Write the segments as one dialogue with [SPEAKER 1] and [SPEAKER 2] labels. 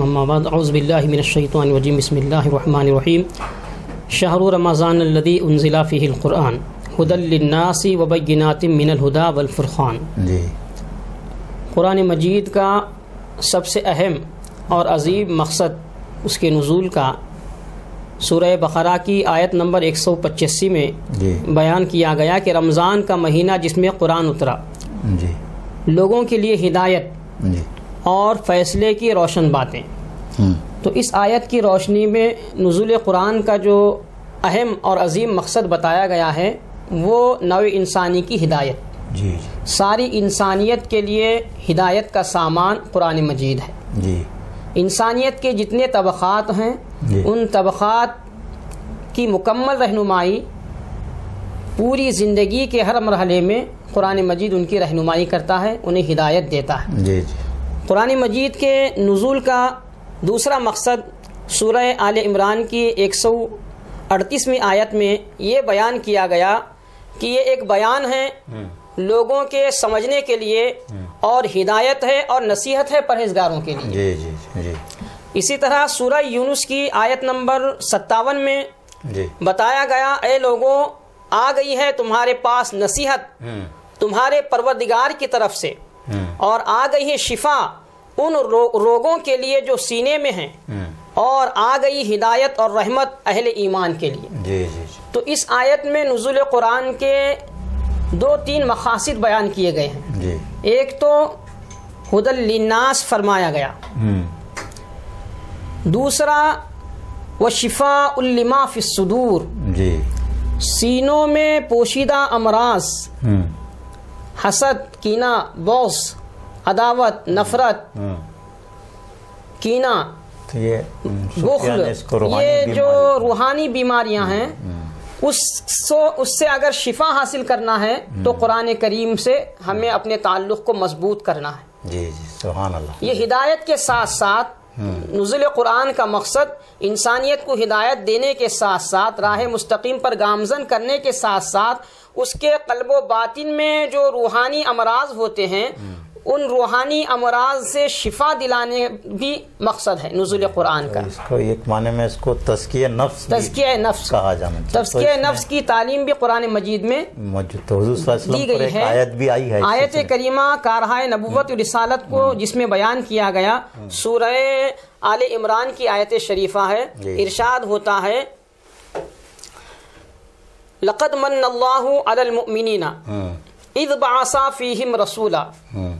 [SPEAKER 1] अम्मा बाद। औज़ु बिल्लाहि मिनश शैतानिर रजीम। बिस्मिल्लाहिर रहमानिर रहीम। शहरु रमज़ान अल्लज़ी उनज़िला फ़ीहिल कुरआन। हुदल लिन्नासि व बय्यिनातिम मिनल हुदा वल फुरक़ान।
[SPEAKER 2] जी।
[SPEAKER 1] कुरान मजीद का सबसे अहम और अजीब मकसद उसके नज़ुल का सूरह बकरा की आयत नंबर एक सौ पचासी में बयान किया गया कि रमज़ान का महीना जिसमें कुरान उतरा।
[SPEAKER 2] जी।
[SPEAKER 1] लोगों के लिए हिदायत
[SPEAKER 2] जी।
[SPEAKER 1] और फैसले की रोशन बातें।
[SPEAKER 2] हम्म,
[SPEAKER 1] तो इस आयत की रोशनी में नज़ुल कुरान का जो अहम और अजीम मकसद बताया गया है वो नव इंसानी की हिदायत।
[SPEAKER 2] जी जी।
[SPEAKER 1] सारी इंसानियत के लिए हिदायत का सामान कुरान मजीद है।
[SPEAKER 2] जी।
[SPEAKER 1] इंसानियत के जितने तबक़ात हैं। उन तबक़ात की मुकम्मल रहनुमाई पूरी ज़िंदगी के हर मरहले में कुरान मजीद उनकी रहनुमाई करता है उन्हें हिदायत देता है।
[SPEAKER 2] जी जी।
[SPEAKER 1] कुरान मजीद के नज़ुल का दूसरा मकसद सूरह आल इमरान की एक सौ अड़तीसवीं आयत में ये बयान किया गया कि ये एक बयान है लोगों के समझने के लिए और हिदायत है और नसीहत है परहेजगारों के लिए।
[SPEAKER 2] जी जी जी।
[SPEAKER 1] इसी तरह सूरह यूनुस की आयत नंबर सत्तावन में
[SPEAKER 2] जी।
[SPEAKER 1] बताया गया ए लोगों आ गई है तुम्हारे पास नसीहत
[SPEAKER 2] हम्म,
[SPEAKER 1] तुम्हारे परवरदिगार की तरफ़ से।
[SPEAKER 2] हम्म,
[SPEAKER 1] और आ गई है शिफा उन रो, रोगों के लिए जो सीने में हैं।
[SPEAKER 2] हम्म,
[SPEAKER 1] और आ गई हिदायत और रहमत अहले ईमान के लिए।
[SPEAKER 2] जी जी जी।
[SPEAKER 1] तो इस आयत में नज़ुल कुरान के दो तीन मकासद बयान किए गए हैं।
[SPEAKER 2] जी।
[SPEAKER 1] एक तो हुदल लिन्नास फरमाया गया। दूसरा व शिफा उल्लिमा
[SPEAKER 2] जी।
[SPEAKER 1] सीनों में पोशीदा अमराज
[SPEAKER 2] हम्म,
[SPEAKER 1] हसद कीना बौस अदावत नफरत
[SPEAKER 2] हम्म,
[SPEAKER 1] कीना
[SPEAKER 2] तो ये हम्म,
[SPEAKER 1] बुखल ये जो रूहानी बीमारियाँ हैं उससो उससे अगर शिफा हासिल करना है तो कुरान करीम से हमें अपने ताल्लुक को मज़बूत करना है।
[SPEAKER 2] जी जी सुभान अल्लाह।
[SPEAKER 1] ये हिदायत के साथ साथ नुज़ुल कुरान का मकसद इंसानियत को हिदायत देने के साथ साथ, राह मुस्तकीम पर गामजन करने के साथ साथ, उसके कल्बो बातिन में जो रूहानी अमराज होते हैं उन रूहानी अमराज से शिफा दिलाने भी मकसद है नुज़ुल कुरान का।
[SPEAKER 2] इसको एक माने में इसको तस्किया नफ्स
[SPEAKER 1] तस्किया नफ्स।
[SPEAKER 2] कहा जाना।
[SPEAKER 1] तस्किया
[SPEAKER 2] तो
[SPEAKER 1] नफ्स की तालीम भी कुरान मजीद में
[SPEAKER 2] तो
[SPEAKER 1] दी गई है।
[SPEAKER 2] आयत भी आई है
[SPEAKER 1] आयत करीमा कारहाय नबूवत और रिसालत को जिसमें बयान किया गया सूरह आल इमरान की आयत शरीफा है। इरशाद होता है लक़द मन अल्लाहु।
[SPEAKER 2] हम्म,
[SPEAKER 1] इद बासा फीहिम रसूला।
[SPEAKER 2] हम्म,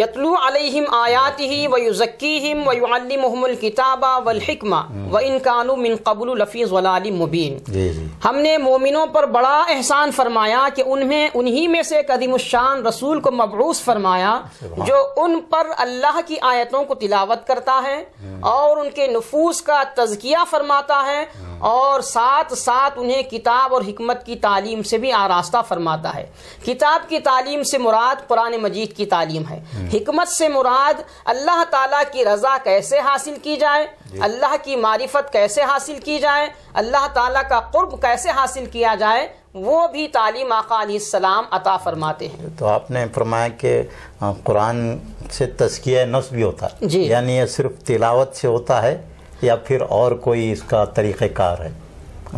[SPEAKER 1] यतलू अलैहिम आयातिही व युज़क्कीहिम व युअल्लिमुहुमुल किताबा वल हिकमा व इन कानू मिन क़ब्लु लफ़ी ज़लालिम मुबीन। हमने मोमिनों पर बड़ा एहसान फरमाया कि उन्हें उन्हीं में से कदीमुशान रसूल को मबरूस फरमाया जो उन पर अल्लाह की आयतों को तिलावत करता है और उनके नफूस का तजकिया फरमाता है और साथ साथ उन्हें किताब और हिकमत की तालीम से भी आरास्ता फरमाता है। किताब की तालीम से मुराद कुरान मजीद की तालीम है। हिकमत से मुराद अल्लाह ताला की रज़ा कैसे हासिल की जाए? अल्लाह की मारिफत कैसे हासिल की जाए? अल्लाह ताला का कुर्ब कैसे हासिल किया जाए? वो भी तालीम आका सलाम अता फरमाते हैं।
[SPEAKER 2] तो आपने फरमाया कि कुरान से तस्किया नफ्स भी होता है।
[SPEAKER 1] जी।
[SPEAKER 2] यानी ये सिर्फ़ तिलावत से होता है या फिर और कोई इसका तरीक़ेकार है?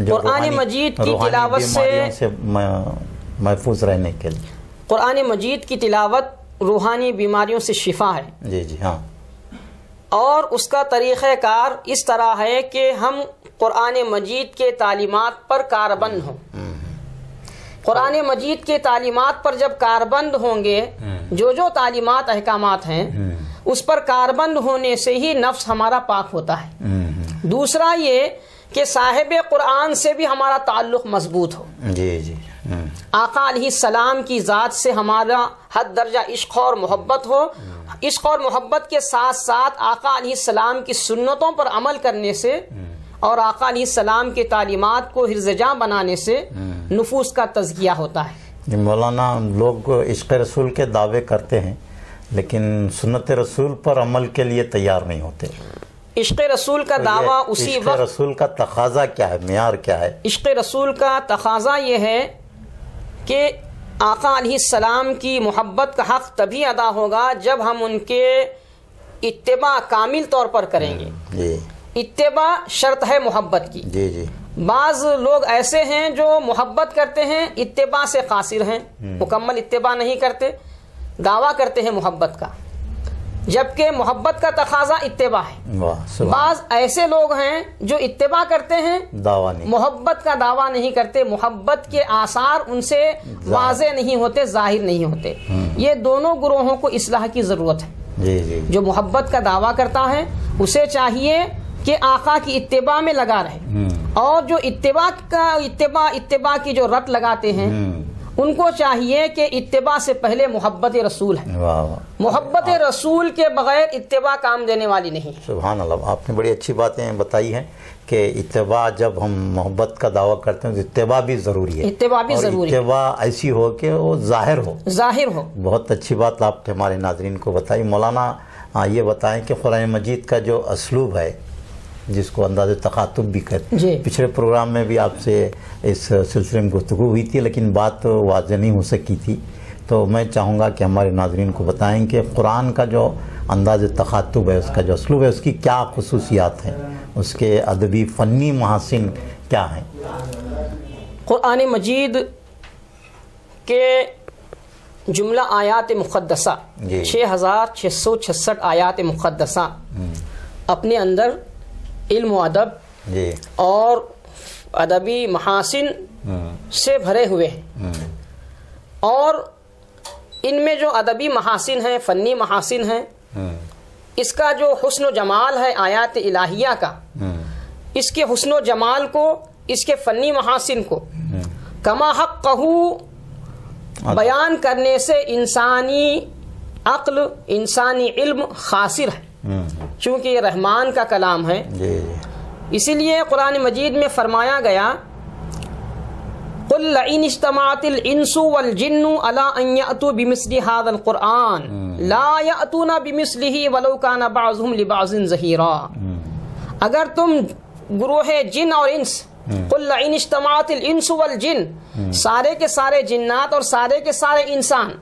[SPEAKER 1] कुरान मजीद की तिलावत से-
[SPEAKER 2] से महफूज रहने के लिए।
[SPEAKER 1] कुरान मजीद की तिलावत रूहानी बीमारियों से शिफा है।
[SPEAKER 2] जी जी हाँ।
[SPEAKER 1] और उसका तरीक़ाकार इस तरह है कि हम कुरान मजीद के तालीमात पर कारबंद हों। कुरान मजीद के तालीमात पर जब कारबंद होंगे जो जो तालीमात अहकाम हैं उस पर कारबंद होने से ही नफ्स हमारा पाक होता है।
[SPEAKER 2] हम्म,
[SPEAKER 1] दूसरा ये कि साहिब कुरान से भी हमारा ताल्लुक मज़बूत हो।
[SPEAKER 2] जी जी। हम्म,
[SPEAKER 1] आका सलाम की ज़ात से हमारा हद दर्जा इश्क और मोहब्बत हो। इश्क और मोहब्बत के साथ साथ आका सलाम की सुन्नतों पर अमल करने से और आका सलाम के तालीमात को हिरजा बनाने से नफूस का तजकिया होता है।
[SPEAKER 2] मौलाना लोग इश्क रसूल के दावे करते हैं लेकिन सुन्नत रसूल पर अमल के लिए तैयार नहीं होते।
[SPEAKER 1] इश्क रसूल का
[SPEAKER 2] तो
[SPEAKER 1] दावा उसी वक्त
[SPEAKER 2] रसूल का तकाजा क्या है मैार क्या है?
[SPEAKER 1] इश्क रसूल का तकाजा ये है कि आका सलाम की मोहब्बत का हक तभी अदा होगा जब हम उनके इतबा कामिल तौर पर करेंगे। इतबा शर्त है मोहब्बत की।
[SPEAKER 2] जी जी।
[SPEAKER 1] बाज लोग ऐसे हैं जो मोहब्बत करते हैं इतबा से कासिर हैं मुकम्मल इतबा नहीं करते दावा करते हैं मोहब्बत का। जबकि मोहब्बत का तकाजा इत्तबा है। बाज ऐसे लोग हैं जो इत्तबा करते हैं
[SPEAKER 2] दावा नहीं।
[SPEAKER 1] मोहब्बत का दावा नहीं करते मोहब्बत के आसार उनसे वाजे नहीं होते ज़ाहिर नहीं होते। ये दोनों गुरोहों को इसलाह की ज़रूरत है।
[SPEAKER 2] जी जी
[SPEAKER 1] जो। मोहब्बत का दावा करता है उसे चाहिए कि आका की इत्तबा में लगा रहे। और जो इत्तबा का इत्तबा इत्तबा की जो रट लगाते हैं उनको चाहिए कि इत्तबा से पहले मोहब्बत रसूल है। मोहब्बत रसूल के बगैर इत्तबा काम देने वाली नहीं है।
[SPEAKER 2] सुबहान अल्लाह आपने बड़ी अच्छी बातें बताई हैं कि इत्तबा जब हम मोहब्बत का दावा करते हैं तो इत्तबा भी ज़रूरी है।
[SPEAKER 1] इत्तबा भी ज़रूरी है।
[SPEAKER 2] इत्तबा ऐसी हो कि वो ज़ाहिर हो।
[SPEAKER 1] ज़ाहिर हो।
[SPEAKER 2] बहुत अच्छी बात आपने हमारे नाजरन को बताई। मौलाना ये बताएँ कि कुरान मजीद का जो असलूब है जिसको अंदाज तखातुब भी कहते। पिछले प्रोग्राम में भी आपसे इस सिलसिले में गुफ्तु हुई थी लेकिन बात वाज नहीं हो सकी थी तो मैं चाहूँगा कि हमारे नाजरन को बताएँ कि कुरान का जो अंदाज तखातुब है उसका जो असलूब है उसकी क्या खसूसियात हैं उसके अदबी फ़नी महासिन क्या हैं
[SPEAKER 1] कुरान मजीद के जुमला आयात मुक़दसा। छः हज़ार छः सौ छसठ आयात मुक़दसा अपने अंदर इल्म अदब और अदबी महासिन से भरे हुए हैं। और इनमें जो अदबी महासिन हैं फ़नी महासिन हैं इसका जो हुस्न जमाल है आयात इलाहिया का इसके हुस्न जमाल को इसके फ़नी महासिन को कमा हक कहू बयान करने से इंसानी अक्ल इंसानी इल्म खासिर है। चूँकि ये रहमान का कलाम है इसीलिए कुरान मजीद में फरमाया गया कुल इन अला बिमिस्लि हादल ला लिबाज़िन ज़हीरा। अगर तुम गुरोह जिन और इंस कुल इन इज्तमातिल इंसु वल जिन सारे के सारे जिन्नात और सारे के सारे इंसान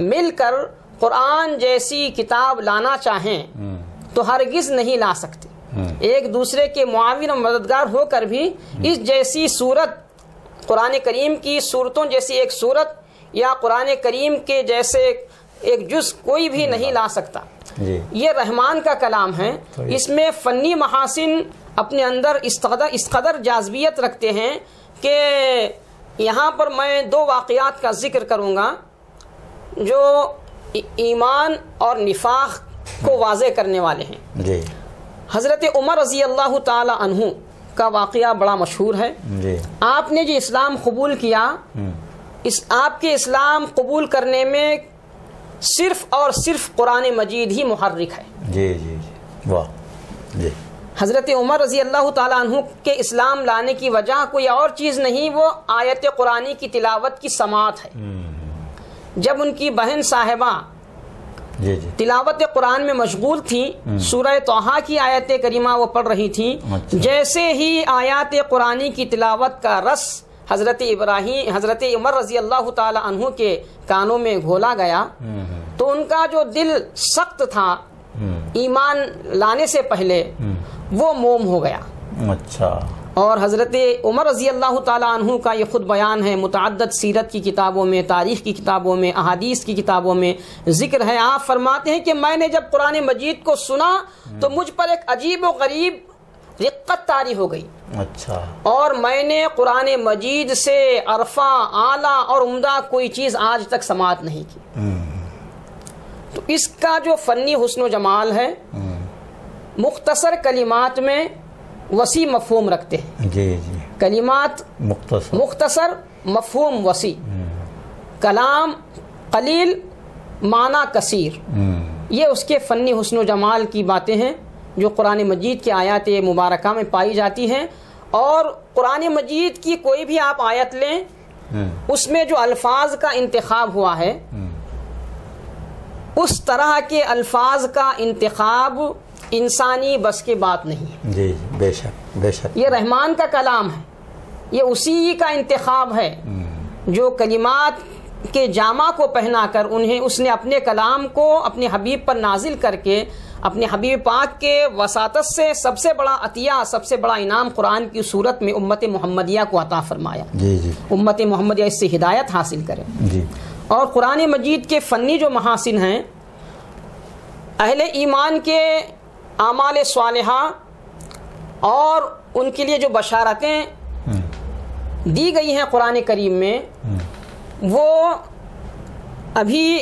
[SPEAKER 1] मिलकर कुरान जैसी किताब लाना चाहें तो हरगिज नहीं ला सकते। एक दूसरे के मुआविन और मददगार होकर भी इस जैसी सूरत कुरान करीम की सूरतों जैसी एक सूरत या कुरान करीम के जैसे एक जुज कोई भी नहीं ला सकता। ये रहमान का कलाम है। इसमें फ़नी महासिन अपने अंदर इस कदर इस कदर जाजबियत रखते हैं कि यहाँ पर मैं दो वाक़यात का ज़िक्र करूँगा जो ईमान और निफाक को वाजे करने वाले हैं।
[SPEAKER 2] जी।
[SPEAKER 1] हज़रत उमर रज़ी अल्लाह अन्हु का वाक़ बड़ा मशहूर है।
[SPEAKER 2] जी।
[SPEAKER 1] आपने जो इस्लाम कबूल किया इस आपके इस्लाम कबूल करने में सिर्फ़ और सिर्फ़ कुरान मजीद ही मुहर्रिक है।
[SPEAKER 2] जी जी जी। वाह। जी।
[SPEAKER 1] हज़रत उमर रज़ी अल्लाह तु के इस्लाम लाने की वजह कोई और चीज़ नहीं वो आयत कुरानी की तिलावत की समात है। जब उनकी बहन साहिबा
[SPEAKER 2] जी जी।
[SPEAKER 1] तिलावत कुरान में मशगूल थी सूरह तोहा की आयत करीमा वो पढ़ रही थी।
[SPEAKER 2] अच्छा।
[SPEAKER 1] जैसे ही आयत कुरानी की तिलावत का रस हज़रत इब्राहिम हज़रत उमर रज़ी अल्लाह तु के कानों में घोला गया तो उनका जो दिल सख्त था ईमान लाने से पहले वो मोम हो गया।
[SPEAKER 2] अच्छा।
[SPEAKER 1] और हज़रत उमर रज़ी अल्लाह तु का ये खुद बयान है मुतद सीरत की किताबों में तारीख़ की किताबों में अहादीस की किताबों में ज़िक्र है। आप फरमाते हैं कि मैंने जब कुरान मजीद को सुना तो मुझ पर एक अजीब व गरीब रिक्कत तारी हो गई।
[SPEAKER 2] अच्छा।
[SPEAKER 1] और मैंने कुरान मजीद से अरफा आला और उमदा कोई चीज़ आज तक समात नहीं की। तो इसका जो फ़नी हुस्न जमाल है मुख्तसर कलिमात में वसी मफहूम रखते हैं।
[SPEAKER 2] जी जी।
[SPEAKER 1] कलिमात
[SPEAKER 2] मुख्तसर।
[SPEAKER 1] मुख्तसर मफहूम वसी। कलाम कलील माना कसीर।
[SPEAKER 2] हम्म,
[SPEAKER 1] ये उसके फ़नी हुस्न जमाल की बातें हैं जो कुरान मजीद की आयात मुबारक में पाई जाती हैं। और कुरान मजीद की कोई भी आप आयत लें
[SPEAKER 2] हम्म,
[SPEAKER 1] उसमें जो अल्फाज का इंतखब हुआ है उस तरह के अल्फाज का इंतखब इंसानी बस की बात नहीं है।
[SPEAKER 2] जी बेशक बेशक।
[SPEAKER 1] ये रहमान का कलाम है। ये उसी का इंतखब है जो कलिमात के जामा को पहनाकर उन्हें उसने अपने कलाम को अपने हबीब पर नाजिल करके अपने हबीब पाक के वसात से सबसे बड़ा अतिया सबसे बड़ा इनाम कुरान की सूरत में उम्मत मोहम्मदिया को अता फरमाया।
[SPEAKER 2] जी जी।
[SPEAKER 1] उम्मत मोहम्मदिया इससे हिदायत हासिल करे।
[SPEAKER 2] जी।
[SPEAKER 1] और कुरान मजीद के फ़नी जो महासिन हैं अहले ईमान के आमाल स्वालहा और उनके लिए जो बशारतें दी गई हैं कुरान करीम में, वो अभी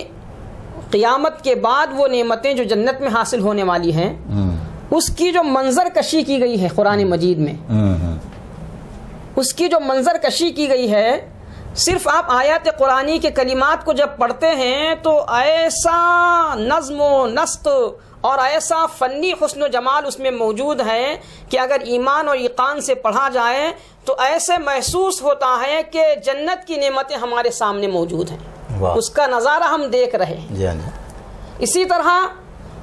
[SPEAKER 1] क़ियामत के बाद वो नेमतें जो जन्नत में हासिल होने वाली हैं, उसकी जो मंजर कशी की गई है कुरान मजीद में। उसकी जो मंजर कशी की गई है, सिर्फ़ आप आयत कुरानी के कलिमात को जब पढ़ते हैं तो ऐसा नज्म नस्त और ऐसा फ़नी हुस्न जमाल उसमें मौजूद है कि अगर ईमान और ईकान से पढ़ा जाए तो ऐसे महसूस होता है कि जन्नत की नेमतें हमारे सामने मौजूद हैं। उसका नज़ारा हम देख रहे हैं।
[SPEAKER 2] हाँ
[SPEAKER 1] इसी तरह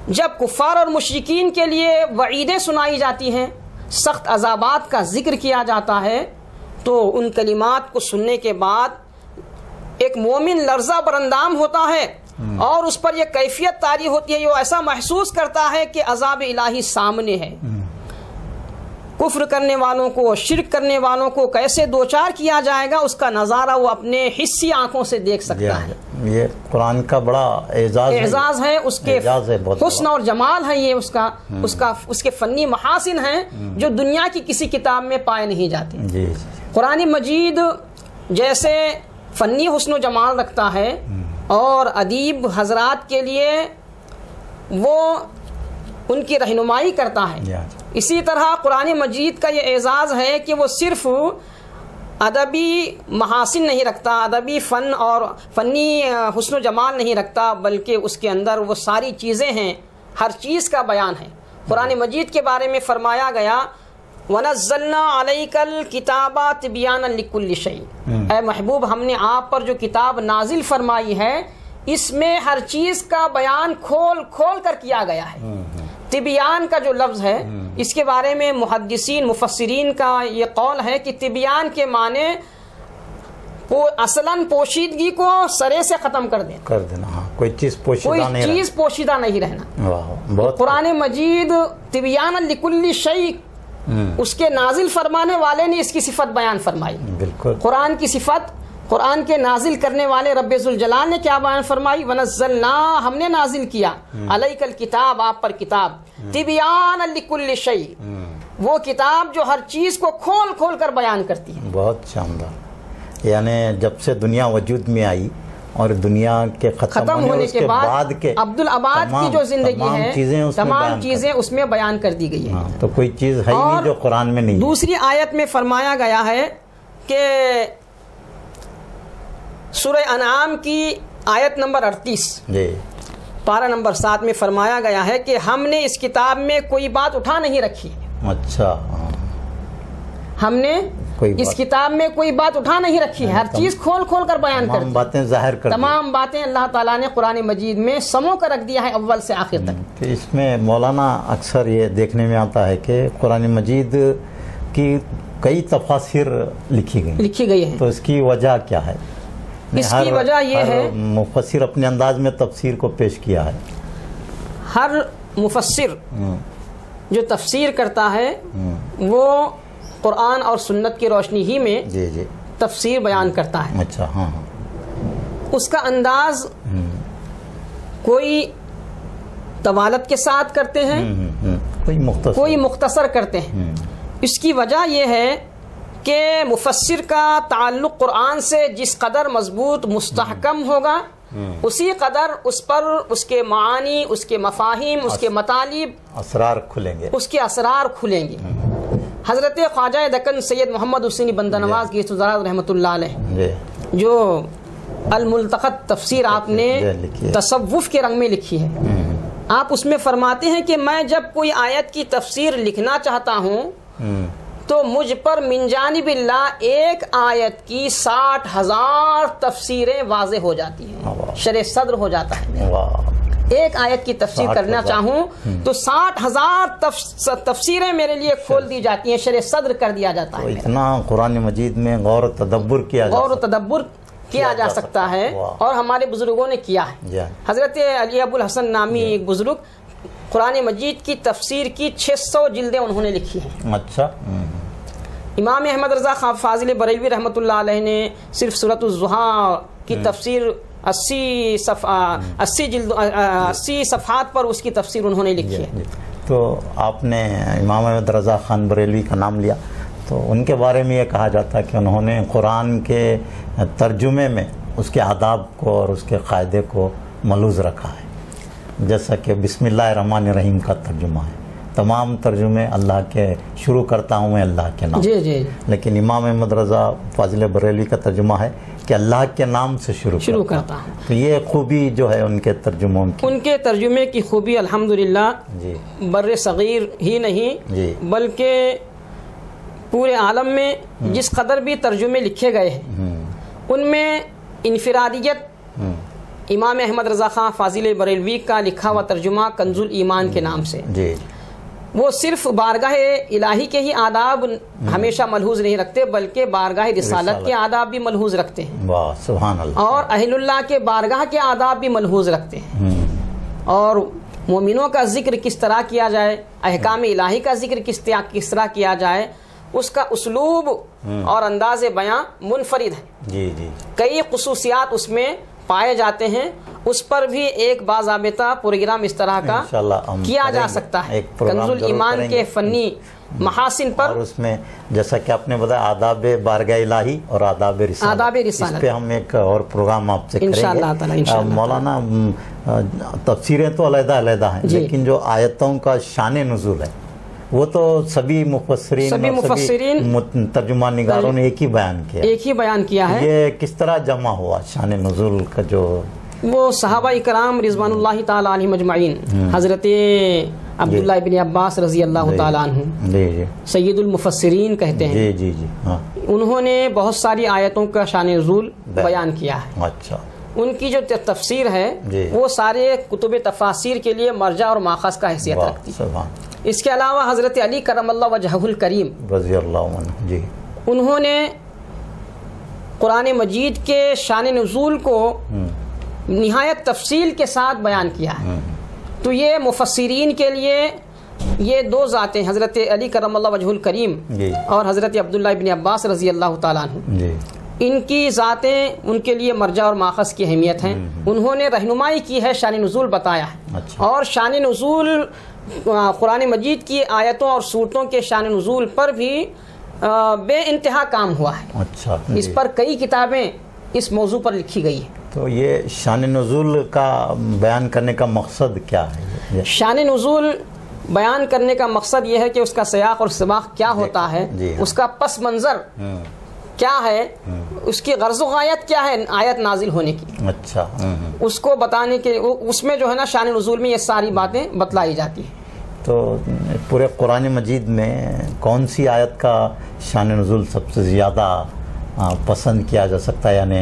[SPEAKER 1] जब कुफ़ार और मुशरिकीन के लिए वईदें सुनाई जाती हैं सख्त अजाबात का ज़िक्र किया जाता है तो उन कलिमात को सुनने के बाद एक मोमिन लर्जा बरंदाम होता है। और उस पर यह कैफियत तारी होती है वो ऐसा महसूस करता है कि अजाब इलाही सामने है। कुफ्र करने वालों को शिरक करने वालों को कैसे दो चार किया जाएगा उसका नज़ारा वो अपने हिस्सी आँखों से देख सकता
[SPEAKER 2] हाँ। ये कुरान का बड़ा एजाज है।
[SPEAKER 1] एजाज है उसके
[SPEAKER 2] है
[SPEAKER 1] हुस्न और जमाल है ये उसका उसका उसके फनी महासिन हैं जो दुनिया की किसी किताब में पाए नहीं जाते। कुरान मजीद जैसे फनी हुस्न जमाल रखता है और अदीब हजरात के लिए वो उनकी रहनुमाई करता है। इसी तरह कुरान मजीद का ये एजाज़ है कि वो सिर्फ़ अदबी महासिन नहीं रखता अदबी फ़न और फ़नी हुस्न जमाल नहीं रखता बल्कि उसके अंदर वो सारी चीज़ें हैं हर चीज़ का बयान है। कुरान मजीद के बारे में फ़रमाया गया किताबा तिबियान शै ए महबूब हमने आप पर जो किताब नाजिल फरमाई है इसमें हर चीज़ का बयान खोल खोल कर किया गया है। तिबियान का जो लफ्ज़ है इसके बारे में मुहदसिन मुफसरीन का ये कौल है कि तिबियान के माने वो असलन पोशीदगी को सरे से ख़त्म कर देना
[SPEAKER 2] कर देना हाँ कोई चीज़ पोशीदा
[SPEAKER 1] कोई
[SPEAKER 2] नहीं
[SPEAKER 1] चीज़ पोशीदा नहीं रहना।
[SPEAKER 2] वाह बहुत
[SPEAKER 1] कुरान मजीद तिबियान लिकुल्ली शई
[SPEAKER 2] हम्म,
[SPEAKER 1] उसके नाजिल फरमाने वाले ने इसकी सिफत बयान फरमाई।
[SPEAKER 2] बिल्कुल।
[SPEAKER 1] कुरान की सिफत कुरान के नाजिल करने वाले जलाल ने क्या बयान फरमाई? वनज़लना हमने नाजिल किया। अलैकल किताब आप पर किताब। तिबियान लिकुल्ली शई। वो किताब जो हर चीज़ को खोल खोल कर बयान करती है।
[SPEAKER 2] बहुत शानदार। यानी जब से दुनिया वजूद में आई और दुनिया के खत्म होने,
[SPEAKER 1] के बाद,
[SPEAKER 2] बाद के
[SPEAKER 1] अब्दुल आबाद की जो ज़िंदगी है
[SPEAKER 2] चीज़ें
[SPEAKER 1] तमाम चीज़ें उसमें बयान कर दी गई है।
[SPEAKER 2] हाँ, तो कोई चीज़ है ही नहीं जो कुरान में नहीं
[SPEAKER 1] दूसरी आयत में फरमाया गया है कि सूरह अनाम की आयत नंबर 38
[SPEAKER 2] जी।
[SPEAKER 1] पारा नंबर सात में फरमाया गया है कि हमने इस किताब में कोई बात उठा नहीं रखी।
[SPEAKER 2] अच्छा हाँ,
[SPEAKER 1] हमने
[SPEAKER 2] कोई
[SPEAKER 1] इस किताब में कोई बात उठा नहीं रखी है हर चीज़ खोल खोल कर बयान कर
[SPEAKER 2] तमाम बातें ज़ाहिर कर
[SPEAKER 1] तमाम बातें अल्लाह ताला ने कुरान मजीद में समो कर रख दिया है अव्वल से आखिर तक।
[SPEAKER 2] तो इसमें मौलाना अक्सर ये देखने में आता है कि कुरान मजीद की कई तफासिर लिखी गई
[SPEAKER 1] लिखी गई है।
[SPEAKER 2] तो इसकी वजह क्या है?
[SPEAKER 1] इसकी वजह ये है-
[SPEAKER 2] मुफसर अपने अंदाज में तफसीर को पेश किया है।
[SPEAKER 1] हर मुफसर
[SPEAKER 2] हम्म,
[SPEAKER 1] जो तफसीर करता है वो कुरान और सुन्नत की रोशनी ही में
[SPEAKER 2] जी जी।
[SPEAKER 1] तफसीर बयान करता है।
[SPEAKER 2] अच्छा हाँ हाँ।
[SPEAKER 1] उसका अंदाज कोई तवालत के साथ करते हैं
[SPEAKER 2] हम्म, हम्म, कोई मुख्तसर।
[SPEAKER 1] कोई मुख्तसर करते हैं। इसकी वजह यह है कि मुफसर का ताल्लुक कुरान से जिस कदर मज़बूत मुस्तहकम होगा उसी कदर उस पर उसके मानी उसके मफाहिम उसके मतालिब
[SPEAKER 2] असरार खुलेंगे।
[SPEAKER 1] उसके असरार खुलेंगे। हज़रत ख्वाजा दक्कन सैयद मोहम्मद हुसैन बंदा नवाज़ की अलैह।
[SPEAKER 2] जी।
[SPEAKER 1] अलमुल्तखत तफसीर आपने। तसव्वुफ के रंग में लिखी है। आप उसमें फरमाते हैं कि मैं जब कोई आयत की तफसीर लिखना चाहता हूँ
[SPEAKER 2] हम्म,
[SPEAKER 1] तो मुझ पर मिनजानिबिल्ला एक आयत की साठ हज़ार तफसीरें वाज हो जाती हैं। शर सद्र हो जाता है। एक आयत की तफसीर करना। चाहूँ तो साठ हज़ार तफ- तफसीरें मेरे लिए खोल दी जाती हैं शर सदर कर दिया जाता
[SPEAKER 2] तो
[SPEAKER 1] है
[SPEAKER 2] इतना कुरान मजीद में गौर और तदब्बर किया जा
[SPEAKER 1] और
[SPEAKER 2] सकता
[SPEAKER 1] तदब्बर किया जा सकता है। और हमारे बुज़ुर्गों ने किया है।
[SPEAKER 2] हाँ।
[SPEAKER 1] हज़रत अली अबुल हसन नामी एक बुज़ुर्ग कुरान मजीद की तफसीर की 600 जिल्दें उन्होंने लिखी हैं।
[SPEAKER 2] अच्छा। हम्म,
[SPEAKER 1] इमाम अहमद रजा खा फाजिल बरेलवी रहमतुल्लाह अलैह ने सिर्फ़ सूरत जुहा की तफसीर अस्सी सफ़ा अस्सी जिल्द अ, अ, अस्सी सफ़ात पर उसकी तफसीर उन्होंने लिखी है।
[SPEAKER 2] तो आपने इमाम अहमद रज़ा खान बरेलवी का नाम लिया। तो उनके बारे में ये कहा जाता है कि उन्होंने कुरान के तर्जुमे में उसके आदाब को और उसके क़ायदे को मलूज़ रखा है। जैसा कि बिस्मिल्लाह रहीम का तर्जुमा है। तमाम तर्जुमे अल्लाह के शुरू करता हूँ मैं अल्लाह के नाम।
[SPEAKER 1] जी जी।
[SPEAKER 2] लेकिन इमाम अहमद रज़ा फाजिल बरेली का तर्जुमा है। कि अल्लाह के नाम से शुरू
[SPEAKER 1] शुरू
[SPEAKER 2] करता
[SPEAKER 1] हूँ।
[SPEAKER 2] तो ये खूबी जो है उनके तर्जुमों की।
[SPEAKER 1] उनके तर्जुमे की खूबी अल्हम्दुलिल्लाह
[SPEAKER 2] जी।
[SPEAKER 1] बर सग़ीर ही नहीं
[SPEAKER 2] जी।
[SPEAKER 1] बल्कि पूरे आलम में जिस कदर भी तर्जुमे लिखे गए हैं उनमें इनफरादियत इमाम अहमद रज़ा खां फाजिल बरेलवी का लिखा हुआ तर्जुमा कंजुल ईमान के नाम से।
[SPEAKER 2] जी।
[SPEAKER 1] वो सिर्फ़ बारगाह इलाही के ही आदाब हमेशा मलहूज नहीं रखते बल्कि बारगाह रिसालत के आदाब भी मलहूज रखते हैं। और अहिलुल्लाह के बारगाह के आदाब भी मलहूज रखते हैं।
[SPEAKER 2] हम्म,
[SPEAKER 1] और मोमिनों का ज़िक्र किस तरह किया जाए अहकाम इलाही का ज़िक्र किस किस तरह किया जाए उसका उसलूब और अंदाज बयां मुनफरिद है।
[SPEAKER 2] जी जी।
[SPEAKER 1] कई खसूसियात उसमें पाए जाते हैं उस पर भी एक बाजाबता प्रोग्राम इस तरह का किया जा सकता है। कंजुल ईमान के फनी महासिन पर और
[SPEAKER 2] उसमें जैसा कि आपने बताया आदाब बारगाह इलाही और आदाब
[SPEAKER 1] आदाब।
[SPEAKER 2] इस पे हम एक और प्रोग्राम आपसे करेंगे। मौलाना म, अ, तफसीरें तो अलहदा अलहदा हैं लेकिन जो आयतों का शान नजूल है वो तो सभी मुफसरीन
[SPEAKER 1] सभी
[SPEAKER 2] और
[SPEAKER 1] मुफस्सिरीन
[SPEAKER 2] मुत- तर्जुमा निगारों ने एक ही बयान किया।
[SPEAKER 1] एक ही बयान किया है।
[SPEAKER 2] ये किस तरह जमा हुआ शान नजुल का जो
[SPEAKER 1] वो सहाबा इकराम रिजवानुल्लाह ताला मजमाइन हज़रत अब्दुल्लाह इब्न अब्बास रज़ी अल्लाह मुफस्सिरीन कहते हैं।
[SPEAKER 2] जी जी जी हाँ।
[SPEAKER 1] उन्होंने बहुत सारी आयतों का शान नज़ूल
[SPEAKER 2] बयान।
[SPEAKER 1] किया है।
[SPEAKER 2] अच्छा।
[SPEAKER 1] उनकी जो तफसीर है वो सारे कुतुब तफासिर के लिए मर्जा और माखज का हैसियत रखती है। इसके अलावा हज़रत अली करम वजहुल करीम
[SPEAKER 2] रज़ी जी।
[SPEAKER 1] उन्होंने कुरान मजीद के शान नज़ूल को नहायत तफसील के साथ बयान किया है। तो ये मुफसरीन के लिए ये दो ज़ातें हज़रत अली करम वजहुल करीम और हज़रत अब्दुल्ला इब्न अब्बास रज़ी अल्लाह
[SPEAKER 2] जी।
[SPEAKER 1] इनकी ज़ातें उनके लिए मर्जा और माखस की अहमियत हैं। उन्होंने रहनुमाई की है शान नज़ूल बताया है।
[SPEAKER 2] अच्छा।
[SPEAKER 1] और शान नज़ूल कुरान मजीद की आयतों और सूरतों के शान नज़ूल पर भी बे इंतहा काम हुआ है।
[SPEAKER 2] अच्छा।
[SPEAKER 1] इस पर कई किताबें इस मौजू पर लिखी गई है।
[SPEAKER 2] तो ये शान नजुल का बयान करने का मकसद क्या है?
[SPEAKER 1] शान नज़ूल बयान करने का मकसद यह है कि उसका सयाक और सबाक क्या होता है
[SPEAKER 2] हाँ।
[SPEAKER 1] उसका पस मंज़र क्या है? उसकी गर्ज आयत क्या है? आयत नाजिल होने की।
[SPEAKER 2] अच्छा हम्म, हम्म।
[SPEAKER 1] उसको बताने के उसमें जो है ना शान नजूल में ये सारी बातें बतलाई जाती हैं।
[SPEAKER 2] तो पूरे कुरान मजीद में कौन सी आयत का शान नज़ुल सबसे ज़्यादा पसंद किया जा सकता है? यानी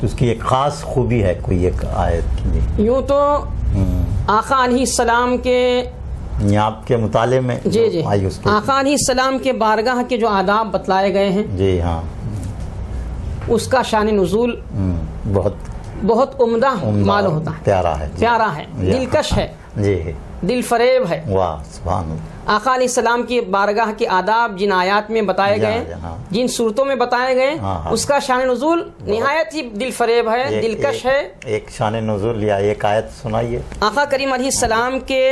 [SPEAKER 2] तो उसकी एक ख़ास खूबी है कोई एक आयत की? जी
[SPEAKER 1] यूँ तो आका सलाम के
[SPEAKER 2] आपके मुताले में
[SPEAKER 1] जी
[SPEAKER 2] जी आई उसके
[SPEAKER 1] आका अलैहि सलाम के बारगाह के जो आदाब बतलाए गए हैं
[SPEAKER 2] जी हाँ।
[SPEAKER 1] उसका शान नज़ुल
[SPEAKER 2] हम्म, बहुत
[SPEAKER 1] बहुत उम्दा
[SPEAKER 2] माल
[SPEAKER 1] मालूम होता है।
[SPEAKER 2] प्यारा है
[SPEAKER 1] प्यारा है दिलकश है।
[SPEAKER 2] जी
[SPEAKER 1] दिल फरेब है।
[SPEAKER 2] वाह।
[SPEAKER 1] आका सलाम की बारगाह के आदाब जिन आयात में बताए गए
[SPEAKER 2] हाँ।
[SPEAKER 1] जिन सूरतों में बताए गए
[SPEAKER 2] हाँ, हाँ।
[SPEAKER 1] उसका शान नजूल निहायत ही दिल फरेब है दिलकश है।
[SPEAKER 2] एक शान नज़ुल या एक आयत सुनाइए।
[SPEAKER 1] आका करीम सलाम के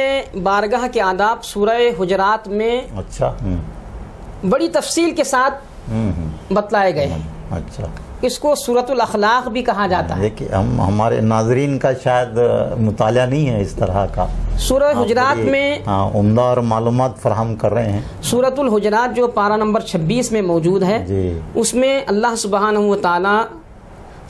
[SPEAKER 1] बारगाह के आदाब सूरह हुजरात में
[SPEAKER 2] अच्छा हम्म,
[SPEAKER 1] बड़ी तफसील के साथ
[SPEAKER 2] हम्म, हम्म,
[SPEAKER 1] बतलाए गए हैं।
[SPEAKER 2] अच्छा।
[SPEAKER 1] इसको सूरतुल अखलाक भी कहा जाता है।
[SPEAKER 2] देखिए हम हमारे नाजरीन का शायद मुताला नहीं है इस तरह का।
[SPEAKER 1] सूरह
[SPEAKER 2] आप
[SPEAKER 1] हुजरात में
[SPEAKER 2] हाँ उम्दा और मालूमात फराहम कर रहे हैं।
[SPEAKER 1] सूरतुल हुजरात जो पारा नंबर 26 में मौजूद है उसमें अल्लाह सुबहान ताला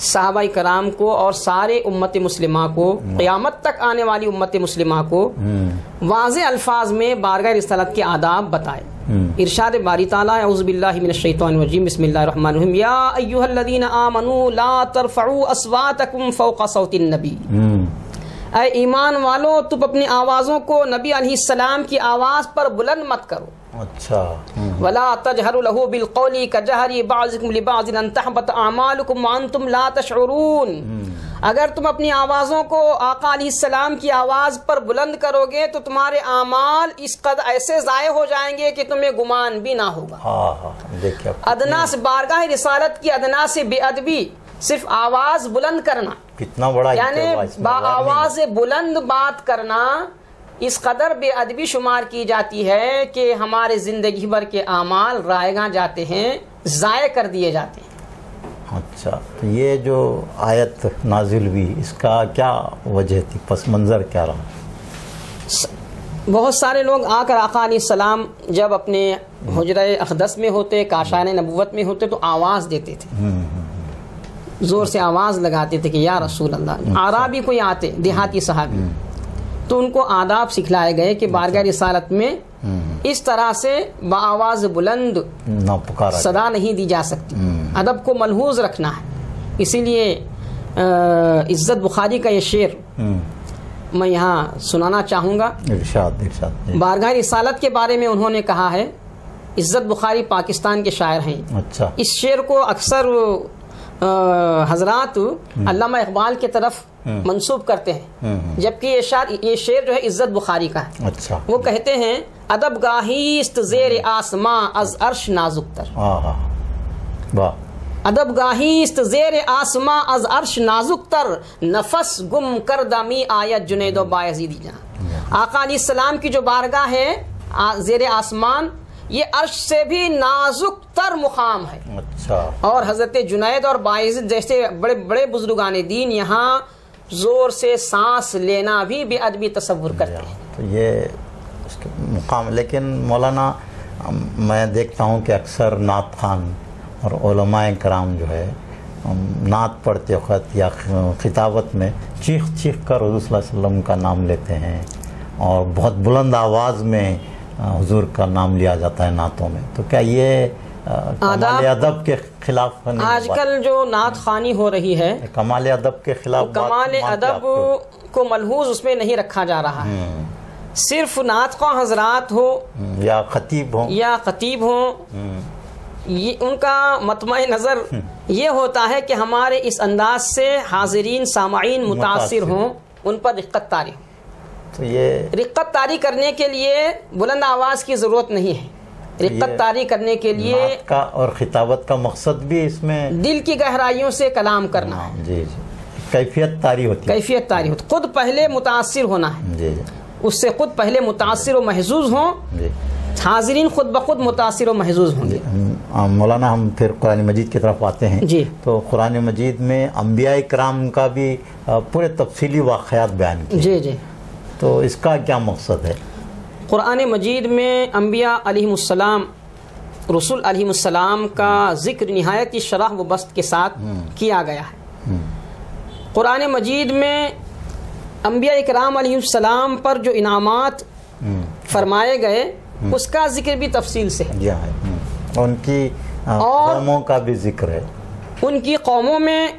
[SPEAKER 1] साहबा कराम को और सारे उम्मत मुस्लिमा को क़यामत तक आने वाली उम्मत मुस्लिमा को
[SPEAKER 2] हम्म,
[SPEAKER 1] वाज अल्फाज में बारगाह रिसालत के आदाब बताए।
[SPEAKER 2] हम्म,
[SPEAKER 1] इरशाद बारी ताला औज़ुबिल्लाहिमिनश्शैतानिर्रजीम बिस्मिल्लाहिर्रहमानिर्रहीम या अय्युहल्लज़ीना आमनू ला तरफ़ऊ अस्वातकुम फ़ौक़ सौतिन नबी। ऐ ईमान वालों तुम अपनी आवाज़ों को नबी अलैहिस्सलाम की आवाज़ पर बुलंद मत करो।
[SPEAKER 2] अच्छा। हम्म,
[SPEAKER 1] वला तजहरु लहू बिलकौली कजहरी ला अगर तुम अपनी आवाज़ों को आका अलैहिस्सलाम की आवाज़ पर बुलंद करोगे तो तुम्हारे आमाल इस कद ऐसे ज़ाय हो जाएँगे कि तुम्हें गुमान भी ना होगा।
[SPEAKER 2] हाँ हाँ
[SPEAKER 1] अदना से बारगाह रिसालत की अदना से बेअदबी सिर्फ़ आवाज़ बुलंद करना।
[SPEAKER 2] कितना बड़ा
[SPEAKER 1] यानी। आवाज़ बुलंद बात करना इस कदर बेअदबी शुमार की जाती है कि हमारे ज़िंदगी भर के अमाल रायगा जाते हैं ज़ाय कर दिए जाते हैं।
[SPEAKER 2] अच्छा तो ये जो आयत नाजिल हुई इसका क्या वजह थी? पस मंज़र क्या रहा?
[SPEAKER 1] बहुत सारे लोग आकर आका सलाम जब अपने हजर अकदस में होते काशान नबूवत में होते तो आवाज़ देते थे।
[SPEAKER 2] हम्म, हम्म,
[SPEAKER 1] ज़ोर से आवाज़ लगाते थे कि या रसूल अल्लाह आराबी कोई आते देहाती साहबी। तो उनको आदाब सिखलाए गए कि बारगाह रिसालत में
[SPEAKER 2] हम्म,
[SPEAKER 1] इस तरह से बाआवाज़ बुलंद सदा नहीं दी जा सकती।
[SPEAKER 2] हम्म।
[SPEAKER 1] अदब को मलहूज रखना है। इसीलिए इज़्ज़त बुखारी का ये शेर
[SPEAKER 2] हम्म,
[SPEAKER 1] मैं यहाँ सुनाना चाहूँगा। बारगाह रिसालत के बारे में उन्होंने कहा है इज़्ज़त बुखारी पाकिस्तान के शायर हैं।
[SPEAKER 2] अच्छा।
[SPEAKER 1] इस शेर को अक्सर हजरात अल्लामा इकबाल के तरफ़ मंसूब करते हैं।
[SPEAKER 2] हम्म,
[SPEAKER 1] जबकि ये शार ये शेर जो है इज़्ज़त बुखारी का है।
[SPEAKER 2] अच्छा।
[SPEAKER 1] वो कहते हैं अदब गाहीस्त जेर आसमां अज अर्श नाजुकतर
[SPEAKER 2] हाँ हाँ
[SPEAKER 1] अदब गाहीस्त जेर आसमां अज अर्श नाजुक तर। नफस गुम कर दामी आयत जुनेद बायजीदी जहाँ। आका अलैहिस्सलाम की जो बारगाह है जेर आसमान ये अर्श से भी नाजुक तर मुकाम है।
[SPEAKER 2] अच्छा।
[SPEAKER 1] और हज़रत जुनैद और बायजीद जैसे बड़े बड़े बुजुर्गान दीन यहाँ ज़ोर से सांस लेना भी बेअदबी तस्वुर करते हैं।
[SPEAKER 2] तो ये उसके मुकाम लेकिन मौलाना मैं देखता हूँ कि अक्सर नात खान और कराम जो है नात पढ़ते वक्त या खिताबत में चीख चीख कर हजूर सल्लल्लाहु अलैहि वसल्लम का नाम लेते हैं और बहुत बुलंद आवाज़ में हुजूर का नाम लिया जाता है नातों में। तो क्या ये कमाल अदब के खिलाफ
[SPEAKER 1] आजकल जो नात खानी हो रही है
[SPEAKER 2] कमाल अदब के खिलाफ
[SPEAKER 1] कमाल अदब को मलहूज उसमें नहीं रखा जा रहा है।
[SPEAKER 2] हम्म,
[SPEAKER 1] सिर्फ़ नात ख्वाह हजरात हो
[SPEAKER 2] हम्म, या खतीब हो।
[SPEAKER 1] या खतीब हो
[SPEAKER 2] हम्म,
[SPEAKER 1] ये उनका मतम नज़र ये होता है कि हमारे इस अंदाज से हाजरीन सामाइन मुतासर। हों उन पर रिक्कत तारी हो।
[SPEAKER 2] तो ये
[SPEAKER 1] रिक्कत तारी करने के लिए बुलंद आवाज़ की ज़रूरत नहीं है। रिक्कत तारी करने के लिए
[SPEAKER 2] का और खिताबत का मकसद भी इसमें
[SPEAKER 1] दिल की गहराइयों से कलाम करना है
[SPEAKER 2] हाँ, जी जी। कैफियत तारी होती है।
[SPEAKER 1] कैफियत तारी हो। खुद पहले मुतासर होना है।
[SPEAKER 2] जी जी।
[SPEAKER 1] उससे खुद पहले मुतासर व महजूज हों। हाजरीन खुद ब खुद मुतासर व महजूज होंगे।
[SPEAKER 2] मौलाना हम फिर कुरान मजीद की तरफ़ आते हैं।
[SPEAKER 1] जी।
[SPEAKER 2] तो कुरान मजीद में अम्बिया कराम का भी पूरे तफसीली वाक़ात बयान
[SPEAKER 1] जी जी।
[SPEAKER 2] तो इसका क्या मकसद है?
[SPEAKER 1] कुरान मजीद में अम्बिया अलैहिस्सलाम रसूल अलैहिस्सलाम का ज़िक्र नहायत शरह व बस्त के साथ किया गया है। कुरान मजीद में अम्बिया इकराम अलैहिस्सलाम पर जो इनामात फरमाए गए उसका ज़िक्र भी तफसील से है।
[SPEAKER 2] हाँ हम्म। उनकी
[SPEAKER 1] और-
[SPEAKER 2] कौमों का भी ज़िक्र है।
[SPEAKER 1] उनकी कौमों में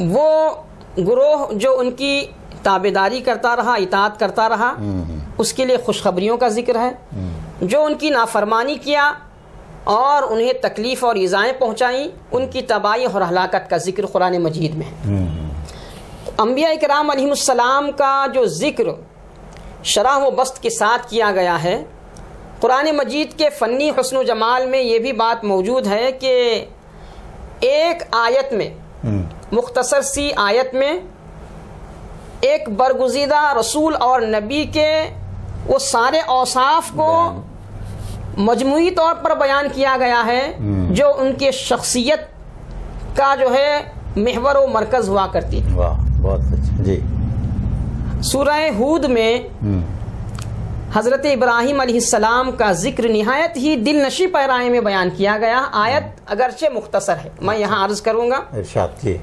[SPEAKER 1] वो ग्रोह जो उनकी ताबेदारी करता रहा इतात करता रहा। उसके लिए खुशखबरियों का ज़िक्र है। जो उनकी नाफरमानी किया और उन्हें तकलीफ़ और ईज़ाएँ पहुँचाई उनकी तबाही और हलाकत का ज़िक्र कुरान मजीद में अम्बिया इकराम अलैहिस्सलाम का जो ज़िक्र शराह व बस्त के साथ किया गया है कुरान मजीद के फ़नी हसन जमाल में ये भी बात मौजूद है कि एक आयत में
[SPEAKER 2] हम्म,
[SPEAKER 1] मुख्तसर सी आयत में एक बरगुजीदा रसूल और नबी के वो सारे औसाफ को मजमू तौर पर बयान किया गया है जो उनके शख्सियत का जो है महवर व मरकज़ हुआ करती है।
[SPEAKER 2] वाह बहुत अच्छा जी।
[SPEAKER 1] सूरह हूद में
[SPEAKER 2] हम्म,
[SPEAKER 1] हज़रत इब्राहिम अलैहिस्सलाम का ज़िक्र नहायत ही दिल नशी पैराए में बयान किया गया। आयत अगरचे मुख्तसर है। मैं यहाँ अर्ज़ करूँगा।
[SPEAKER 2] इरशाद जी।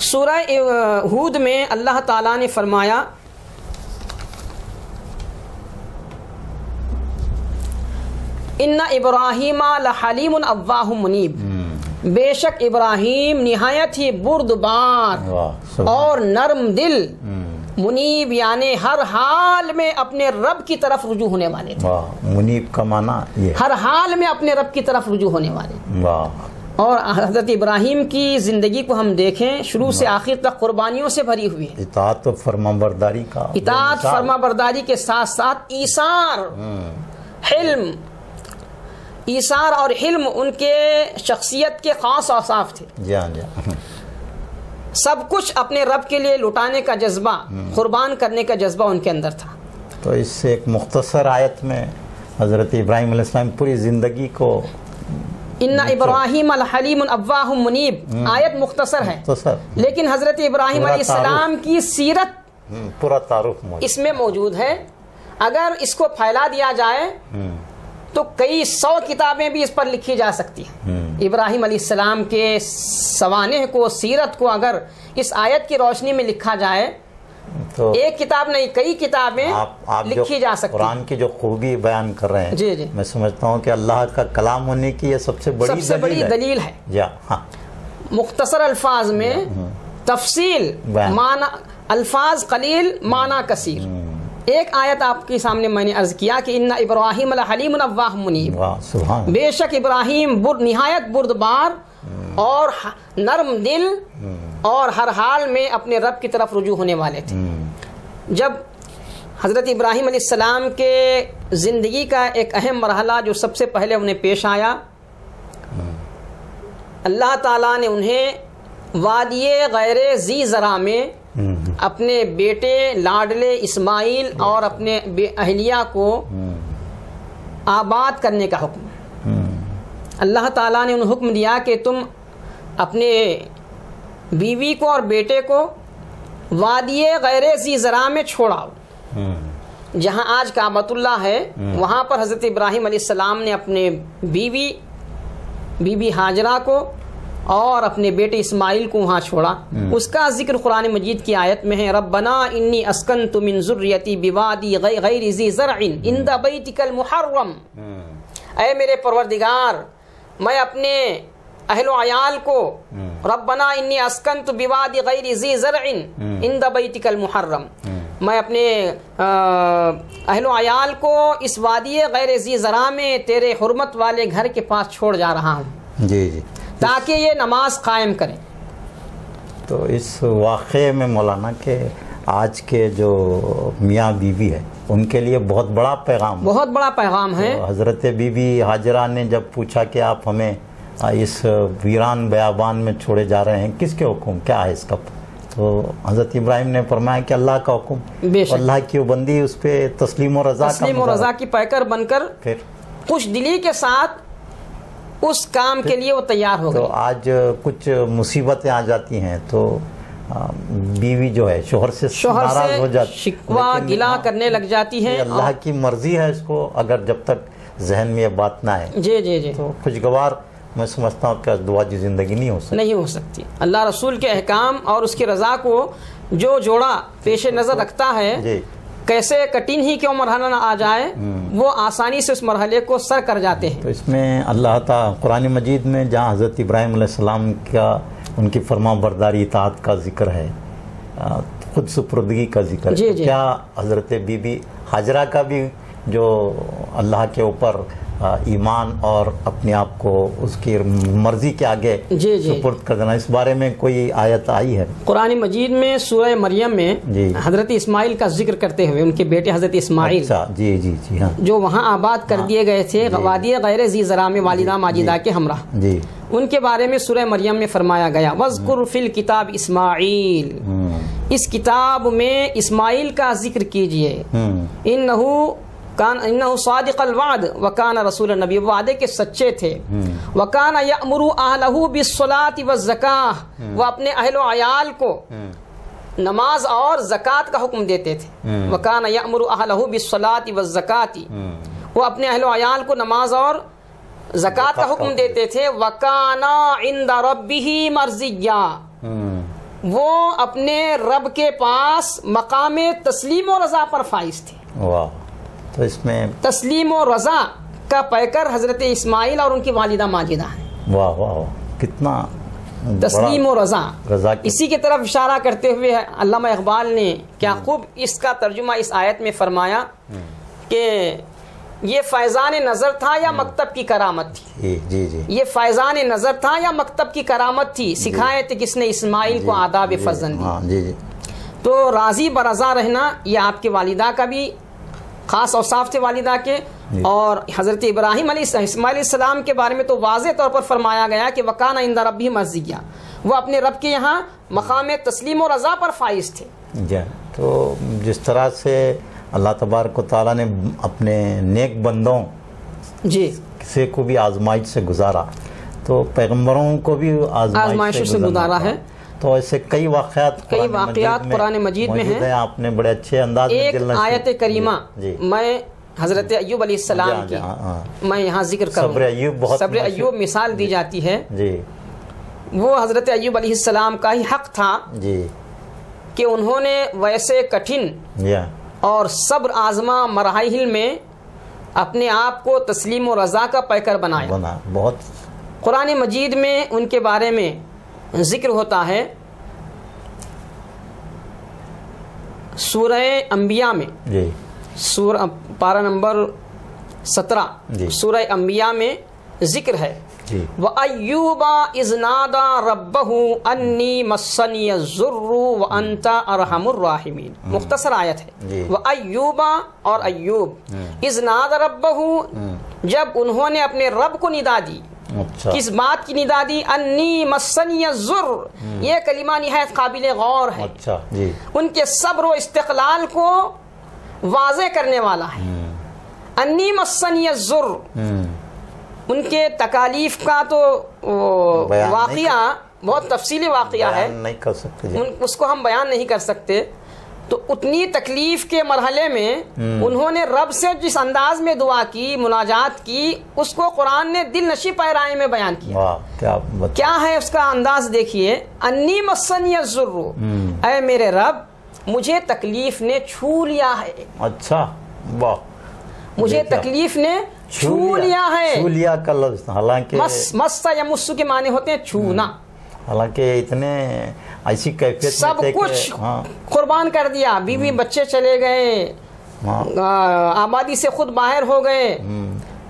[SPEAKER 1] सूरह हूद में अल्लाह ताला ने फरमाया इन्ना इब्राहिम हलीम अव्वाह मुनीब. बेशक इब्राहिम निहायत ही बुर्दबार और नर्म दिल।
[SPEAKER 2] हम्म,
[SPEAKER 1] मुनीब यानी हर हाल में अपने रब की तरफ़ रुजू होने वाले थे।
[SPEAKER 2] मुनीब का माना ये।
[SPEAKER 1] हर हाल में अपने रब की तरफ़ रुजू होने वाले
[SPEAKER 2] वाह।
[SPEAKER 1] और हज़रत इब्राहिम की ज़िंदगी को हम देखें शुरू से आखिर तक कुर्बानियों से भरी हुई है।
[SPEAKER 2] इतात और फरमाबरदारी का
[SPEAKER 1] इतात। फर्मा बरदारी के साथ साथ ईसार हिल्म। ईसार और हिल्म उनके शख्सियत के खास औसाफ थे।
[SPEAKER 2] जी हाँ जी हाँ।
[SPEAKER 1] सब कुछ अपने रब के लिए लुटाने का जज्बा कुर्बान करने का जज्बा उनके अंदर था।
[SPEAKER 2] तो इससे एक मुख्तसर आयत में हज़रत इब्राहिम पूरी ज़िंदगी को
[SPEAKER 1] इन्ना इब्राहिम अल हलीम अव्वाह मुनीब। आयत मुख्तसर है। लेकिन हज़रत इब्राहिम अलैहिस्सलाम की सीरत
[SPEAKER 2] हम्म, पूरा तारुफ
[SPEAKER 1] इसमें मौजूद है। अगर इसको फैला दिया जाए तो कई सौ किताबें भी इस पर लिखी जा सकती हैं। इब्राहिम अलैहिस्सलाम के सवानह को सीरत को अगर इस आयत की रोशनी में लिखा जाए
[SPEAKER 2] तो
[SPEAKER 1] एक किताब नहीं कई किताबें
[SPEAKER 2] आप आप
[SPEAKER 1] लिखी जा सकती। हैं
[SPEAKER 2] कुरान की जो खूबी बयान कर रहे हैं
[SPEAKER 1] जी, जी।
[SPEAKER 2] मैं समझता हूँ कि अल्लाह का कलाम होने की ये सबसे बड़ी
[SPEAKER 1] सबसे बड़ी
[SPEAKER 2] दलील है।
[SPEAKER 1] दलील है।
[SPEAKER 2] या हाँ।
[SPEAKER 1] मुख्तसर अल्फाज में तफसील माना अल्फाज कलील माना कसीर। एक आयत आपके सामने मैंने अर्ज़ किया कि इन्ना इब्राहिम अल हलीम मुनीब। बेशक इब्राहिम बुर, निहायत बुर्दबार और नरम दिल और हर हाल में अपने रब की तरफ़ रुजू होने वाले थे। जब हज़रत इब्राहिम अलैहिस्सलाम के ज़िंदगी का एक अहम मरहला जो सबसे पहले उन्हें पेश आया अल्लाह ताला ने उन्हें वादिय गैर जी ज़रा में
[SPEAKER 2] हम्म,
[SPEAKER 1] अपने बेटे लाडले इस्माइल और अपने बे- अहलिया को आबाद करने का हुक्म। अल्लाह ताला ने उन्हें हुक्म दिया कि तुम अपने बीवी को और बेटे को वादिय गैर जी ज़रा में छोड़ाओ
[SPEAKER 2] हम्म,
[SPEAKER 1] जहाँ आज काबतुल्ला है वहाँ पर हज़रत इब्राहिम अलैहिस्सलाम ने अपने बीवी बीबी हाजरा को और अपने बेटे इस्माइल को वहाँ छोड़ा। उसका ज़िक्र कुरान मजीद की आयत में है रब्बना इन्नी अस्कन तुमिन जुर्रियती बिवादी गैर ज़ी ज़रइन इंदा बैतिकल मुहर्रम। अय मेरे परवरदिगार मैं अपने अहलो अयाल को रब्बना इन्नी अस्कन तो बिवादी गैर ज़ी ज़रइन इंदा बैतिकल मुहर्रम। मैं अपने अहलो अयाल को इस वादी गैर ज़ी ज़रा में तेरे हुरमत वाले घर के पास छोड़ जा रहा हूँ।
[SPEAKER 2] जी जी।
[SPEAKER 1] ताकि ये नमाज़ कायम करें।
[SPEAKER 2] तो इस वाक़े में मौलाना के आज के जो मियाँ बीवी है उनके लिए बहुत बड़ा पैगाम
[SPEAKER 1] बहुत बड़ा पैगाम है।
[SPEAKER 2] तो हज़रत बीबी हाजरा ने जब पूछा कि आप हमें इस वीरान बयाबान में छोड़े जा रहे हैं। किसके हुक्म? क्या है इसका? तो हज़रत इब्राहिम ने फरमाया कि अल्लाह का हुक्म। अल्लाह की बंदी उस पर तस्लीम और रज़ा
[SPEAKER 1] तस्लीम और रज़ा की पैकर बनकर
[SPEAKER 2] फिर?
[SPEAKER 1] खुश दिली के साथ उस काम के लिए वो तैयार हो
[SPEAKER 2] तो आज कुछ मुसीबतें आ जाती हैं तो बीवी जो है शोहर से
[SPEAKER 1] शोहर
[SPEAKER 2] नाराज़ हो जाती
[SPEAKER 1] शिकवा गिला
[SPEAKER 2] हाँ,
[SPEAKER 1] करने लग जाती है
[SPEAKER 2] अल्लाह की मर्ज़ी है इसको अगर जब तक जहन में ये बात ना आए।
[SPEAKER 1] जी जी जी।
[SPEAKER 2] तो खुशगवार मैं समझता हूँ कि दुआ ज़िंदगी नहीं हो सकती।
[SPEAKER 1] नहीं हो सकती। अल्लाह रसूल के अहकाम और उसकी रज़ा को जो जोड़ा पेश नज़र रखता है कैसे कठिन ही क्यों मरहला ना आ जाए वो आसानी से उस मरहले को सर कर जाते हैं।
[SPEAKER 2] तो इसमें अल्लाह ताला कुरान मजीद में जहाँ हज़रत इब्राहिम अलैहिस्सलाम का उनकी फरमा बरदारी इतात का ज़िक्र है खुद सुपुर्दगी का ज़िक्र
[SPEAKER 1] जी,
[SPEAKER 2] तो
[SPEAKER 1] जी।
[SPEAKER 2] क्या हज़रत बीबी हाजरा का भी जो अल्लाह के ऊपर ईमान और अपने आप को उसकी मर्ज़ी के आगे
[SPEAKER 1] जी, जी।
[SPEAKER 2] सुपुर्द कर देना। इस बारे में कोई आयत आई है?
[SPEAKER 1] कुरान मजीद में सूरह मरियम में
[SPEAKER 2] जी।
[SPEAKER 1] हज़रत इस्माइल का ज़िक्र करते हुए उनके बेटे हज़रत इस्माइल।
[SPEAKER 2] अच्छा जी जी जी हाँ।
[SPEAKER 1] जो वहाँ आबाद कर दिए गए थे वादी गैर जी जरा में वालिदा माजिदा के हमरा।
[SPEAKER 2] जी।
[SPEAKER 1] उनके बारे में सूरह मरियम में फरमाया गया वज़कुर फिल किताब इस्माइल।
[SPEAKER 2] हम्म।
[SPEAKER 1] इस किताब में इस्माइल का ज़िक्र कीजिए।
[SPEAKER 2] हम्म।
[SPEAKER 1] इन कान वकान रसूल नबी वादे के सच्चे थे। वकान अहलहु बिस्सलाति वज़्ज़काह वो अपने अहलो अयाल को नमाज़ और ज़कात का हुक्म देते थे। वकान अहलहु बिस्सलाति वज़्ज़काति वो अपने अहलो अयाल को नमाज़ और ज़कात का हुक्म देते थे। वकाना इंद रब्बिही मर्जिया
[SPEAKER 2] हम्म।
[SPEAKER 1] वो अपने रब के पास मकाम तस्लीम और रजा पर फाइज थे।
[SPEAKER 2] वाह। तो इसमें
[SPEAKER 1] तस्लीम और रजा का पैकर हज़रत इस्माइल और उनकी वालिदा माजिदा है।
[SPEAKER 2] वाह वाह कितना
[SPEAKER 1] तस्लीम और रजा।
[SPEAKER 2] रजा की
[SPEAKER 1] इसी की तरफ़ इशारा करते हुए अल्लामा इकबाल ने क्या खूब इसका तर्जुमा इस आयत में फरमाया कि ये फैज़ान नज़र था या मकतब की करामत थी?
[SPEAKER 2] जी जी
[SPEAKER 1] ये फैज़ान नज़र था या मकतब की करामत थी? सिखाए थे किसने? इस्माइल को आदाब फजन दी।
[SPEAKER 2] हाँ जी जी।
[SPEAKER 1] तो राज़ी बरजा रहना ये आपके वालिदा का भी ख़ास औसाफ थे वालिदा के। और हज़रत इब्राहिम सलाम के बारे में तो वाज तौर पर फरमाया गया कि वकाना इंदा रबी मस्जिया वो अपने रब के यहाँ मकाम तस्लीम और रज़ा पर फाइज थे।
[SPEAKER 2] जी तो जिस तरह से अल्लाह तबारक ताला ने अपने नेक बंदों
[SPEAKER 1] जी।
[SPEAKER 2] से को भी आजमाइश से गुजारा तो पैगम्बरों को भी आजमाइश
[SPEAKER 1] से गुजारा है।
[SPEAKER 2] तो ऐसे कई वाकयात
[SPEAKER 1] कई वाकयात कुरान मजीद में हैं।
[SPEAKER 2] आपने बड़े अच्छे अंदाज में
[SPEAKER 1] एक
[SPEAKER 2] नशीं-
[SPEAKER 1] आयत करीमा
[SPEAKER 2] जी, जी।
[SPEAKER 1] मैं हज़रत अयूब सलाम की
[SPEAKER 2] हाँ, हाँ।
[SPEAKER 1] मैं यहाँ ज़िक्र करूँ।
[SPEAKER 2] सब्र अय्यूब बहुत
[SPEAKER 1] सब्र अयूब मिसाल दी जाती है।
[SPEAKER 2] जी।
[SPEAKER 1] वो हज़रत अयूब सलाम का ही हक था
[SPEAKER 2] जी।
[SPEAKER 1] कि उन्होंने वैसे कठिन और सब्र आजमा मराहिल में अपने आप को तस्लीम और रज़ा का पैकर बनाया।
[SPEAKER 2] बना बहुत।
[SPEAKER 1] कुरान मजीद में उनके बारे में ज़िक्र होता है सूरह अंबिया में। सूर पारा नंबर सत्रह। सूरह अंबिया में ज़िक्र है। व अयूबा इजनादा रब्बहु अन्नी मसनी जुर्रु व अंता अरहमुर मुख्तसर आयत है। व अयूबा और अयूब इजनादा रब्बहु। जब उन्होंने अपने रब को निदा दी
[SPEAKER 2] अच्छा।
[SPEAKER 1] किस बात की निदा दी अन्नी मस्सनी जुर्र। ये कलिमा निहायत काबिल गौर है।
[SPEAKER 2] अच्छा जी।
[SPEAKER 1] उनके सब्र व इस्तकलाल को वाजे करने वाला है। अन्नी मस्सनी जुर्र।
[SPEAKER 2] हम्म।
[SPEAKER 1] उनके तकालीफ का तो वो
[SPEAKER 2] बयान नहीं
[SPEAKER 1] वाकया बहुत तफसीली वाकया है।
[SPEAKER 2] नहीं कर सकते
[SPEAKER 1] उन, उसको हम बयान नहीं कर सकते। तो उतनी तकलीफ़ के मरहले में उन्होंने रब से जिस अंदाज में दुआ की मुनाजात की उसको कुरान ने दिल नशी पैराए में बयान किया।
[SPEAKER 2] क्या
[SPEAKER 1] क्या है उसका अंदाज देखिए? अन्नी मसन जुर्रु अय मेरे रब मुझे तकलीफ़ ने छू लिया है।
[SPEAKER 2] अच्छा वाह।
[SPEAKER 1] मुझे तकलीफ़ ने छू लिया। है।
[SPEAKER 2] छू लिया का लफ्ज हालाँकि
[SPEAKER 1] मस या मुस्सु के माने होते हैं छूना।
[SPEAKER 2] हालाँकि इतने ऐसी कैफियत में
[SPEAKER 1] सब कुछ
[SPEAKER 2] हाँ।
[SPEAKER 1] कुर्बान कर दिया। बीवी बच्चे चले गए।
[SPEAKER 2] हाँ।
[SPEAKER 1] आबादी से खुद बाहर हो गए।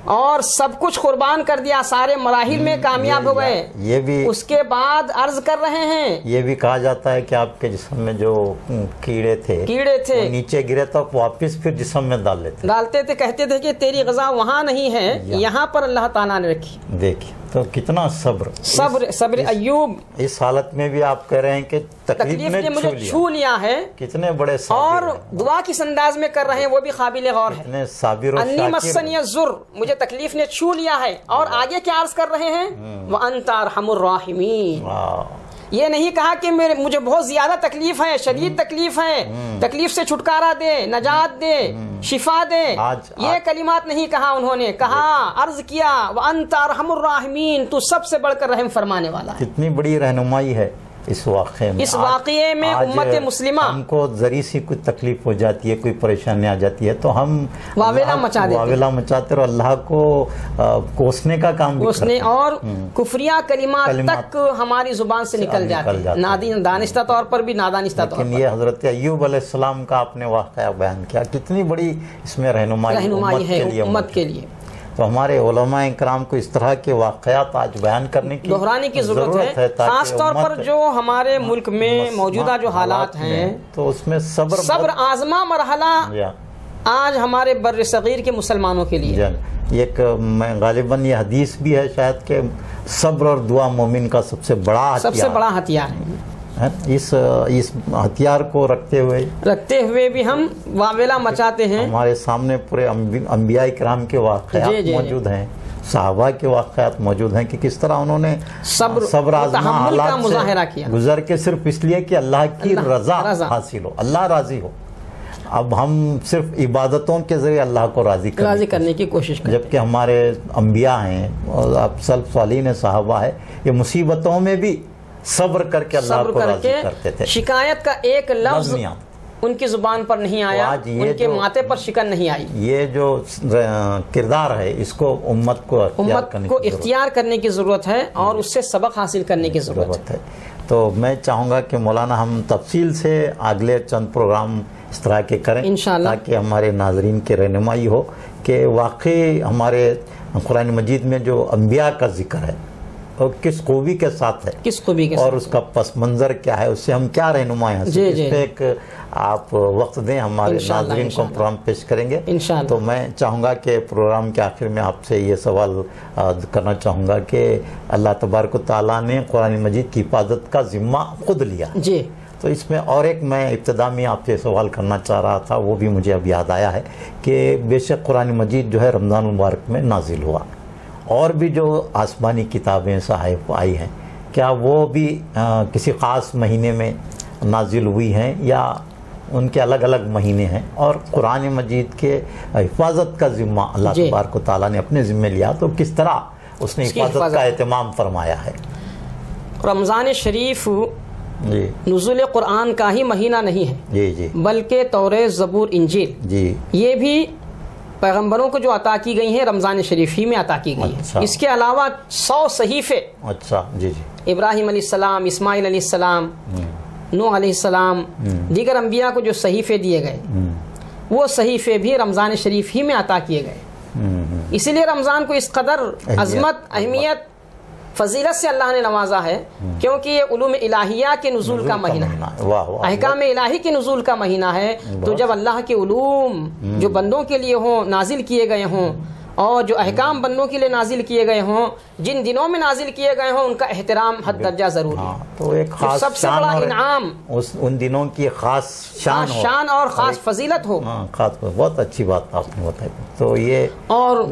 [SPEAKER 1] और सब कुछ कुर्बान कर दिया। सारे मराहिल में कामयाब हो गए।
[SPEAKER 2] ये भी
[SPEAKER 1] उसके बाद अर्ज़ कर रहे हैं।
[SPEAKER 2] ये भी कहा जाता है कि आपके जिसम में जो हम्म, कीड़े थे
[SPEAKER 1] कीड़े थे।
[SPEAKER 2] नीचे गिरे तो वापस फिर जिसम में डाल लेते
[SPEAKER 1] डालते थे कहते थे कि तेरी गजा वहाँ नहीं है यहाँ पर अल्लाह ताला ने रखी।
[SPEAKER 2] देखिए। तो कितना सब्र?
[SPEAKER 1] सब्र सब्र अयूब
[SPEAKER 2] इस हालत में भी आप कह रहे हैं कि तकलीफ़
[SPEAKER 1] तकलीफ़
[SPEAKER 2] ने
[SPEAKER 1] ने मुझे छू लिया। है।
[SPEAKER 2] कितने बड़े
[SPEAKER 1] और दुआ किस अंदाज में कर रहे हैं वो भी काबिल गौर है।
[SPEAKER 2] साबिर
[SPEAKER 1] मुझे तकलीफ़ ने छू लिया है। और आगे क्या अर्ज़ कर रहे हैं? वह अंतार
[SPEAKER 2] हम
[SPEAKER 1] ये नहीं कहा कि मेरे मुझे बहुत ज़्यादा तकलीफ़ है शदीद तकलीफ़ है। तकलीफ़ से छुटकारा दे नजात दे शिफा दे।
[SPEAKER 2] आज-
[SPEAKER 1] ये
[SPEAKER 2] आज-
[SPEAKER 1] कलिमात नहीं कहा उन्होंने। कहा अर्ज़ किया वह अंतर राहिमीन तू सबसे बढ़कर रहम फरमाने वाला
[SPEAKER 2] कितनी बड़ी रहनुमाई है। इस वाक़े में
[SPEAKER 1] इस वाक़े में उम्मत मुस्लिमा।
[SPEAKER 2] हमको जरी सी कुछ तकलीफ़ हो जाती है कोई परेशानी आ जाती है तो हम
[SPEAKER 1] वावेला मचा देते
[SPEAKER 2] वावेला मचाते और अल्लाह को कोसने का काम हैं।
[SPEAKER 1] और कुफरिया कलिमा तक हमारी ज़ुबान से निकल जाते हैं। दानिस्ता तौर पर भी नादानिस्ता तौर पर।
[SPEAKER 2] ये हज़रत अयूब अलैहिस्सलाम का आपने वाक़या बयान किया। कितनी बड़ी इसमें रहनुमाई
[SPEAKER 1] रहनुमाई है उम्मत के लिए।
[SPEAKER 2] तो हमारे इकराम को इस तरह के वाक़यात आज बयान करने की
[SPEAKER 1] दोहराने की ज़रूरत है।
[SPEAKER 2] ताकि
[SPEAKER 1] खास तौर पर जो हमारे मुल्क में मौजूदा जो हालात हैं
[SPEAKER 2] तो उसमें सब्र
[SPEAKER 1] सब्र आजमा मरहला आज हमारे बर सगीर के मुसलमानों के लिए।
[SPEAKER 2] एक मैं गालिबन ये हदीस भी है शायद के सब्र और दुआ मोमिन का सबसे बड़ा
[SPEAKER 1] सबसे बड़ा हथियार है।
[SPEAKER 2] है इस इस हथियार को रखते हुए
[SPEAKER 1] रखते हुए भी हम वावेला मचाते हैं
[SPEAKER 2] हमारे सामने पूरे अम्बिया कराम के
[SPEAKER 1] जी।
[SPEAKER 2] मौजूद हैं साहबा के वाक़यात मौजूद हैं कि किस तरह उन्होंने
[SPEAKER 1] सब्र
[SPEAKER 2] सब्र आजमा हालात से
[SPEAKER 1] किया।
[SPEAKER 2] गुजर के सिर्फ़ इसलिए कि अल्लाह की
[SPEAKER 1] अल्लाह-
[SPEAKER 2] रजा
[SPEAKER 1] रज़ा।
[SPEAKER 2] हासिल हो अल्लाह राज़ी हो अब हम सिर्फ़ इबादतों के ज़रिए अल्लाह को राज़ी करने
[SPEAKER 1] राज़ी
[SPEAKER 2] की
[SPEAKER 1] करने की कोशिश करें
[SPEAKER 2] जबकि हमारे अम्बिया हैं और अब सल्फ सालीन साहबा है ये मुसीबतों में भी सब्र करके अल्लाह को राज़ी करते थे
[SPEAKER 1] शिकायत का एक
[SPEAKER 2] लफ्ज़।
[SPEAKER 1] उनकी ज़ुबान पर नहीं आया
[SPEAKER 2] आज ये
[SPEAKER 1] उनके माथे पर शिकन नहीं आई
[SPEAKER 2] ये जो किरदार है इसको उम्मत को
[SPEAKER 1] उम्मत को इख्तियार करने की ज़रूरत है और उससे सबक हासिल करने की ज़रूरत है
[SPEAKER 2] तो मैं चाहूँगा कि मौलाना हम तफसील से अगले चंद प्रोग्राम इस तरह के करें। ताकि हमारे नाजरीन की रहनुमाई हो कि वाकई हमारे कुरान मजीद में जो अम्बिया का ज़िक्र है और किस खूबी के साथ है?
[SPEAKER 1] किस खूबी के
[SPEAKER 2] और
[SPEAKER 1] साथ?
[SPEAKER 2] उसका पस मंज़र क्या है? उससे हम क्या
[SPEAKER 1] जी,
[SPEAKER 2] इस
[SPEAKER 1] जी।
[SPEAKER 2] एक आप वक्त दें हमारे नाजरीन को प्रोग्राम पेश करेंगे। तो मैं चाहूँगा कि प्रोग्राम के आखिर में आपसे ये सवाल करना चाहूँगा कि अल्लाह तबारक ताला ने कुरान मजीद की हिफाजत का ज़िम्मा खुद लिया।
[SPEAKER 1] जी।
[SPEAKER 2] तो इसमें और एक मैं इब्तदा में आपसे सवाल करना चाह रहा था वो भी मुझे अब याद आया है कि बेशक कुरान मजीद जो है रमज़ान मुबारक में नाजिल हुआ। और भी जो आसमानी किताबें सहायफ आई हैं। क्या वो भी आ, किसी ख़ास महीने में नाजिल हुई हैं या उनके अलग अलग महीने हैं? और कुरान मजीद के हिफाजत का ज़िम्मा अल्लाह। तबारक ताला ने अपने ज़िम्मे लिया तो किस तरह उसने हिफाजत का। एहतमाम फरमाया है?
[SPEAKER 1] रमज़ान शरीफ
[SPEAKER 2] जी।
[SPEAKER 1] नज़ुल कुरान का ही महीना नहीं है
[SPEAKER 2] जी जी।
[SPEAKER 1] बल्कि तौर ज़बूर इंजील
[SPEAKER 2] जी।
[SPEAKER 1] ये भी पैगंबरों को जो अता की गई हैं रमज़ान शरीफ ही में अता की गई
[SPEAKER 2] अच्छा।
[SPEAKER 1] है इसके अलावा सौ सहीफ़े।
[SPEAKER 2] अच्छा जी जी।
[SPEAKER 1] इब्राहिम अलैहिस्सलाम इस्माइल अलैहिस्सलाम नूह अलैहिस्सलाम दीगर अम्बिया को जो सहीफ़े दिए गए वो सहीफ़े भी रमज़ान शरीफ ही में अता किए गए। इसीलिए रमज़ान को इस कदर अजमत अहमियत फजीलत से अल्लाह ने नवाजा है क्योंकि ये उलूम इलाहिया के नज़ुल का महीना है। अहकाम इलाही के नजूल का महीना है। तो जब अल्लाह के उलूम जो बंदों के लिए हों नाजिल किए गए हों और जो अहकाम बंदों के लिए नाजिल किए गए हों जिन दिनों में नाजिल किए गए हों उनका एहतराम हद दर्जा ज़रूर हाँ
[SPEAKER 2] तो एक खास
[SPEAKER 1] सबसे बड़ा इनाम
[SPEAKER 2] उस उन दिनों की खास शान
[SPEAKER 1] शान और खास फजीलत हो।
[SPEAKER 2] हाँ खास बहुत अच्छी बात आपने बताई। तो ये
[SPEAKER 1] और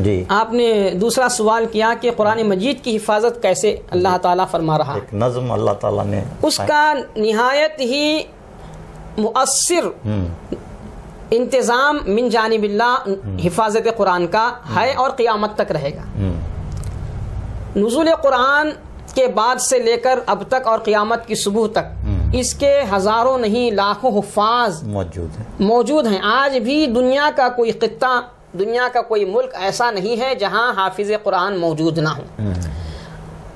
[SPEAKER 2] जी।
[SPEAKER 1] आपने दूसरा सवाल किया कि कुरान मजीद की हिफाजत कैसे अल्लाह ताला फरमा रहा?
[SPEAKER 2] एक नज्म अल्लाह ताला ने
[SPEAKER 1] उसका निहायत ही मुअस्सिर इंतज़ाम मिन जानिबिल्ला हिफाजत कुरान का है और क़ियामत तक रहेगा। नज़ुल कुरान के बाद से लेकर अब तक और क़ियामत की सुबह तक इसके हज़ारों नहीं लाखों हुफाज
[SPEAKER 2] मौजूद है।
[SPEAKER 1] मौजूद हैं। आज भी दुनिया का कोई खत्ता दुनिया का कोई मुल्क ऐसा नहीं है जहाँ हाफिज कुरान मौजूद ना हो।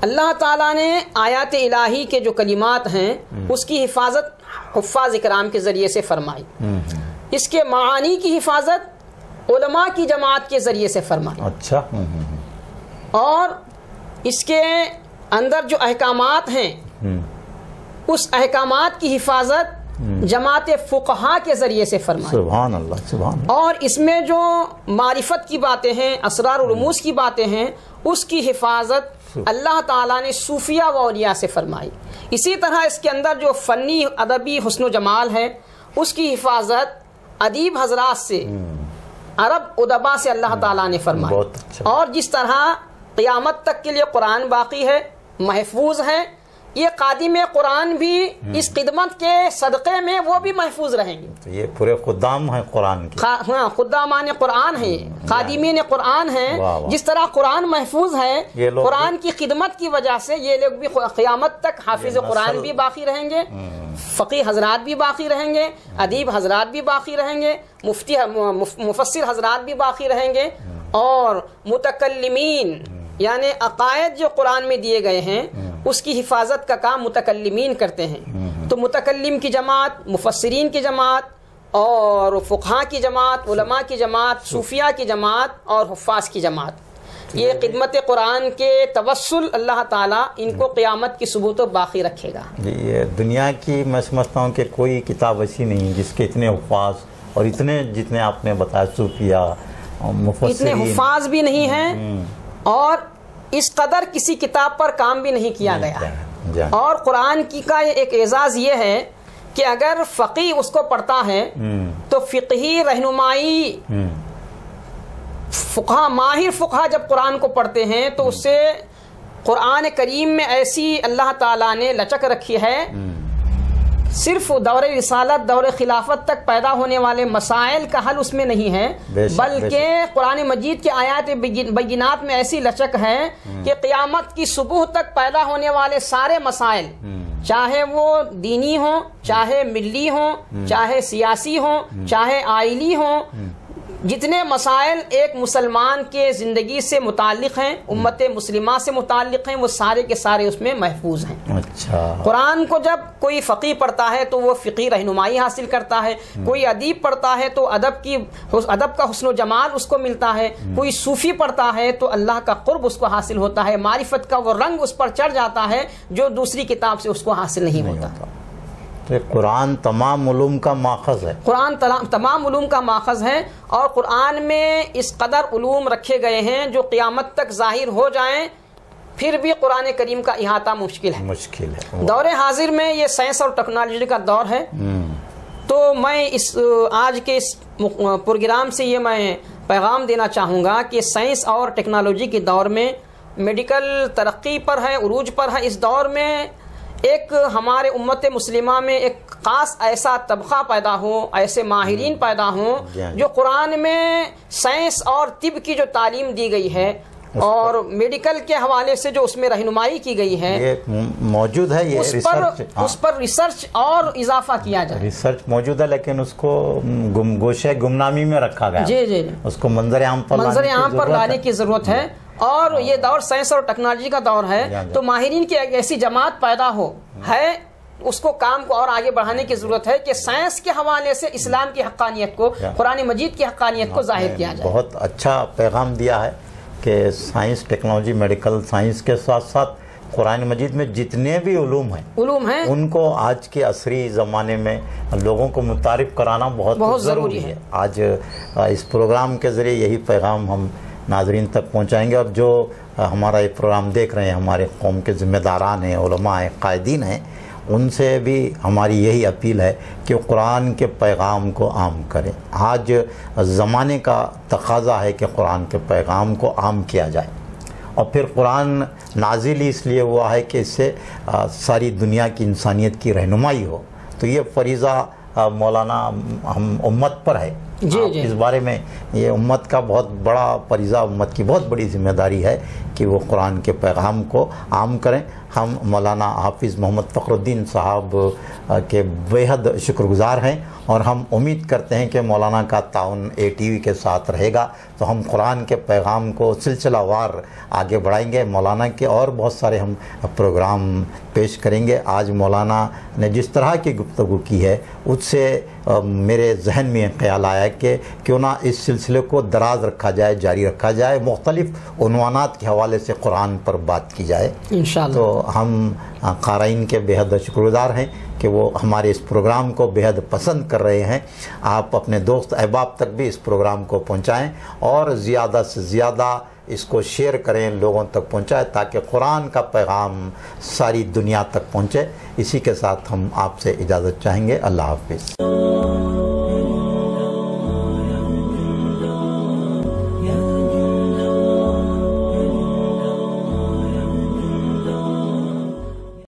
[SPEAKER 1] अल्लाह ताला ने आयात इलाही के जो कलिमात हैं उसकी हिफाजत हुफ़ाज इकराम के ज़रिए से फरमाई। इसके मानी की हिफाजत उलमा की जमात के ज़रिए से फरमाई।
[SPEAKER 2] अच्छा। हम्म, हम्म,
[SPEAKER 1] और इसके अंदर जो अहकाम हैं
[SPEAKER 2] हम्म।
[SPEAKER 1] उस अहकामात की हिफाजत जमात फ़ुकहा के ज़रिए से
[SPEAKER 2] अल्लाह।
[SPEAKER 1] और इसमें जो मारिफत की बातें हैं असरार और की बातें हैं उसकी हिफाजत अल्लाह ताला ने सूफिया व औलिया से फरमाई। इसी तरह इसके अंदर जो फ़नी अदबी हुस्न जमाल है उसकी हिफाजत अदीब हजरात से अरब उदबा से अल्लाह ताला ने फरमाई।
[SPEAKER 2] अच्छा।
[SPEAKER 1] और जिस तरह क़यामत तक के लिए कुरान बाकी है महफूज है ये कादिम कुरान भी इस खिदमत के सदक़े में वो भी महफूज रहेंगे।
[SPEAKER 2] तो ये पूरे खुदाम हैं कुरान के।
[SPEAKER 1] खा- हाँ खुदामान कुरान है खादिमीन कुरान
[SPEAKER 2] वाह,
[SPEAKER 1] है। जिस तरह कुरान महफूज है कुरान की खिदमत की वजह से ये लोग भी क़यामत तक हाफिज कुरान भी बाकी रहेंगे। फ़की हजरात भी बाकी रहेंगे। अदीब हजरात भी बाकी रहेंगे। मुफ्ती मुफसर हजरात भी बाकी रहेंगे। और मुतकल्लिमीन यानी अकायद जो कुरान में दिए गए हैं उसकी हिफाजत का काम मुतकल्लिमीन करते हैं। तो मुतकलम की जमात मुफसरीन की जमात और फ़ुक़हा की जमात उलमा की जमात सूफिया की जमात और हुफ़ाज की जमात। ये खिदमत कुरान के तवसल अल्लाह ताला इनको क़यामत की सुबह तो बाकी रखेगा।
[SPEAKER 2] ये दुनिया की मैं समझता हूँ कि कोई किताब ऐसी नहीं जिसके इतने उपवास और इतने जितने आपने बताया सूफिया
[SPEAKER 1] इतने हुफाज भी नहीं हैं और इस कदर किसी किताब पर काम भी नहीं किया नहीं गया। है। और कुरान की का एक एजाज़ ये है कि अगर फ़की उसको पढ़ता है
[SPEAKER 2] हम्म,
[SPEAKER 1] तो फ़िqही रहनुमाई
[SPEAKER 2] हम्म,
[SPEAKER 1] फ़ुक़हा माहिर फ़ुक़हा जब कुरान को पढ़ते हैं तो उससे कुरान करीम में ऐसी अल्लाह ताला ने लचक रखी है सिर्फ़ दौर रिसालत दौर खिलाफत तक पैदा होने वाले मसाइल का हल उसमें नहीं है बल्कि कुरान मजीद के आयात बैनात में ऐसी लचक है कि क्यामत की सुबह तक पैदा होने वाले सारे मसाइल चाहे वो दीनी हो चाहे मिली हो चाहे सियासी हो चाहे आयली हो जितने मसाइल एक मुसलमान के ज़िंदगी से मुतालिक हैं उम्मत मुस्लिमा से मुतालिक हैं वो सारे के सारे उसमें महफूज हैं।
[SPEAKER 2] अच्छा।
[SPEAKER 1] कुरान को जब कोई फ़की पढ़ता है तो वो फ़िकी रहनुमाई हासिल करता है। कोई अदीब पढ़ता है तो अदब की अदब का हुस्न जमाल उसको मिलता है। कोई सूफ़ी पढ़ता है तो अल्लाह का कुर्ब उसको हासिल होता है। मारिफत का वो रंग उस पर चढ़ जाता है जो दूसरी किताब से उसको हासिल नहीं
[SPEAKER 2] नहीं
[SPEAKER 1] होता।
[SPEAKER 2] होता। तो कुरान तमाम उलूम का माखज है।
[SPEAKER 1] कुरान तमाम उलूम का माखज है और कुरान में इस कदर उलूम रखे गए हैं जो क़यामत तक ज़ाहिर हो जाएँ फिर भी कुरान करीम का अहाता मुश्किल है।
[SPEAKER 2] मुश्किल है।
[SPEAKER 1] दौर हाजिर में ये साइंस और टेक्नोलॉजी का दौर है।
[SPEAKER 2] हम्म,
[SPEAKER 1] तो मैं इस आज के इस प्रोग्राम से ये मैं पैगाम देना चाहूँगा कि साइंस और टेक्नोलॉजी के दौर में मेडिकल तरक्की पर है उरूज पर है। इस दौर में एक हमारे उम्मत मुस्लिमा में एक ख़ास ऐसा तबका पैदा हो ऐसे माहरीन पैदा हो
[SPEAKER 2] जी हाँ, जी।
[SPEAKER 1] कुरान में साइंस और तिब की जो तालीम दी गई है और मेडिकल के हवाले से जो उसमें रहनुमाई की गई है
[SPEAKER 2] ये मौजूद है ये
[SPEAKER 1] उस
[SPEAKER 2] रिसर्च
[SPEAKER 1] पर
[SPEAKER 2] हाँ,
[SPEAKER 1] उस पर रिसर्च और इजाफा किया जाए।
[SPEAKER 2] रिसर्च मौजूद है लेकिन उसको गुम गोशे गुमनामी में रखा गया।
[SPEAKER 1] जी जी
[SPEAKER 2] उसको मंजर आम पर
[SPEAKER 1] मंजर आम पर लाने की ज़रूरत है। और ये दौर साइंस और टेक्नोलॉजी का दौर है तो माहरीन की ऐसी जमात पैदा हो है। उसको काम को और आगे बढ़ाने की ज़रूरत है कि साइंस के हवाले से इस्लाम की हक्कानियत को। कुरान मजीद की हक्कानियत को ज़ाहिर किया जाए।
[SPEAKER 2] बहुत अच्छा पैगाम दिया है कि साइंस टेक्नोलॉजी मेडिकल साइंस के साथ साथ कुरान मजीद में जितने भी उलूम हैं
[SPEAKER 1] उलूम है।
[SPEAKER 2] उनको आज के असरी ज़माने में लोगों को मुतारफ़ कराना बहुत,
[SPEAKER 1] बहुत
[SPEAKER 2] ज़रूरी
[SPEAKER 1] ज़रूरी
[SPEAKER 2] है। आज इस प्रोग्राम के ज़रिए यही पैगाम हम नाजरीन तक पहुंचाएँगे और जो हमारा ये प्रोग्राम देख रहे हैं, हमारे कौम के ज़िम्मेदारान हैं हैं, कायदीन हैं, उनसे भी हमारी यही अपील है कि कुरान के पैगाम को आम करें। आज ज़माने का तकाजा है कि कुरान के पैगाम को आम किया जाए। और फिर कुरान नाजिल इसलिए हुआ है कि इससे सारी दुनिया की इंसानियत की रहनुमाई हो। तो ये फरीज़ा मौलाना, हम, उम्मत पर है। आप। इस बारे में ये उम्मत का बहुत बड़ा फरीज़ा उम्मत की बहुत बड़ी ज़िम्मेदारी है कि वो कुरान के पैगाम को आम करें। हम मौलाना हाफिज़ मोहम्मद फ़खरुद्दीन साहब के बेहद शुक्रगुजार हैं और हम उम्मीद करते हैं कि मौलाना का ताउन ए टी वी के साथ रहेगा। तो हम कुरान के पैगाम को सिलसिलावार आगे बढ़ाएँगे। मौलाना के और बहुत सारे हम प्रोग्राम पेश करेंगे। आज मौलाना ने जिस तरह की गुफ्तगु की है उससे मेरे जहन में ख्याल आया कि क्यों ना इस सिलसिले को दराज रखा जाए जारी रखा जाए मुख्तलिफ़ उनवानात के हवाले से कुरान पर बात की जाए। तो हम क़ारीन के बेहद शुक्रगुजार हैं कि वो हमारे इस प्रोग्राम को बेहद पसंद कर रहे हैं। आप अपने दोस्त अहबाब तक भी इस प्रोग्राम को पहुँचाएँ और ज़्यादा से ज़्यादा इसको शेयर करें, लोगों तक पहुंचाएँ, ताकि कुरान का पैगाम सारी दुनिया तक पहुँचे। इसी के साथ हम आपसे इजाज़त चाहेंगे। अल्लाह हाफिज़।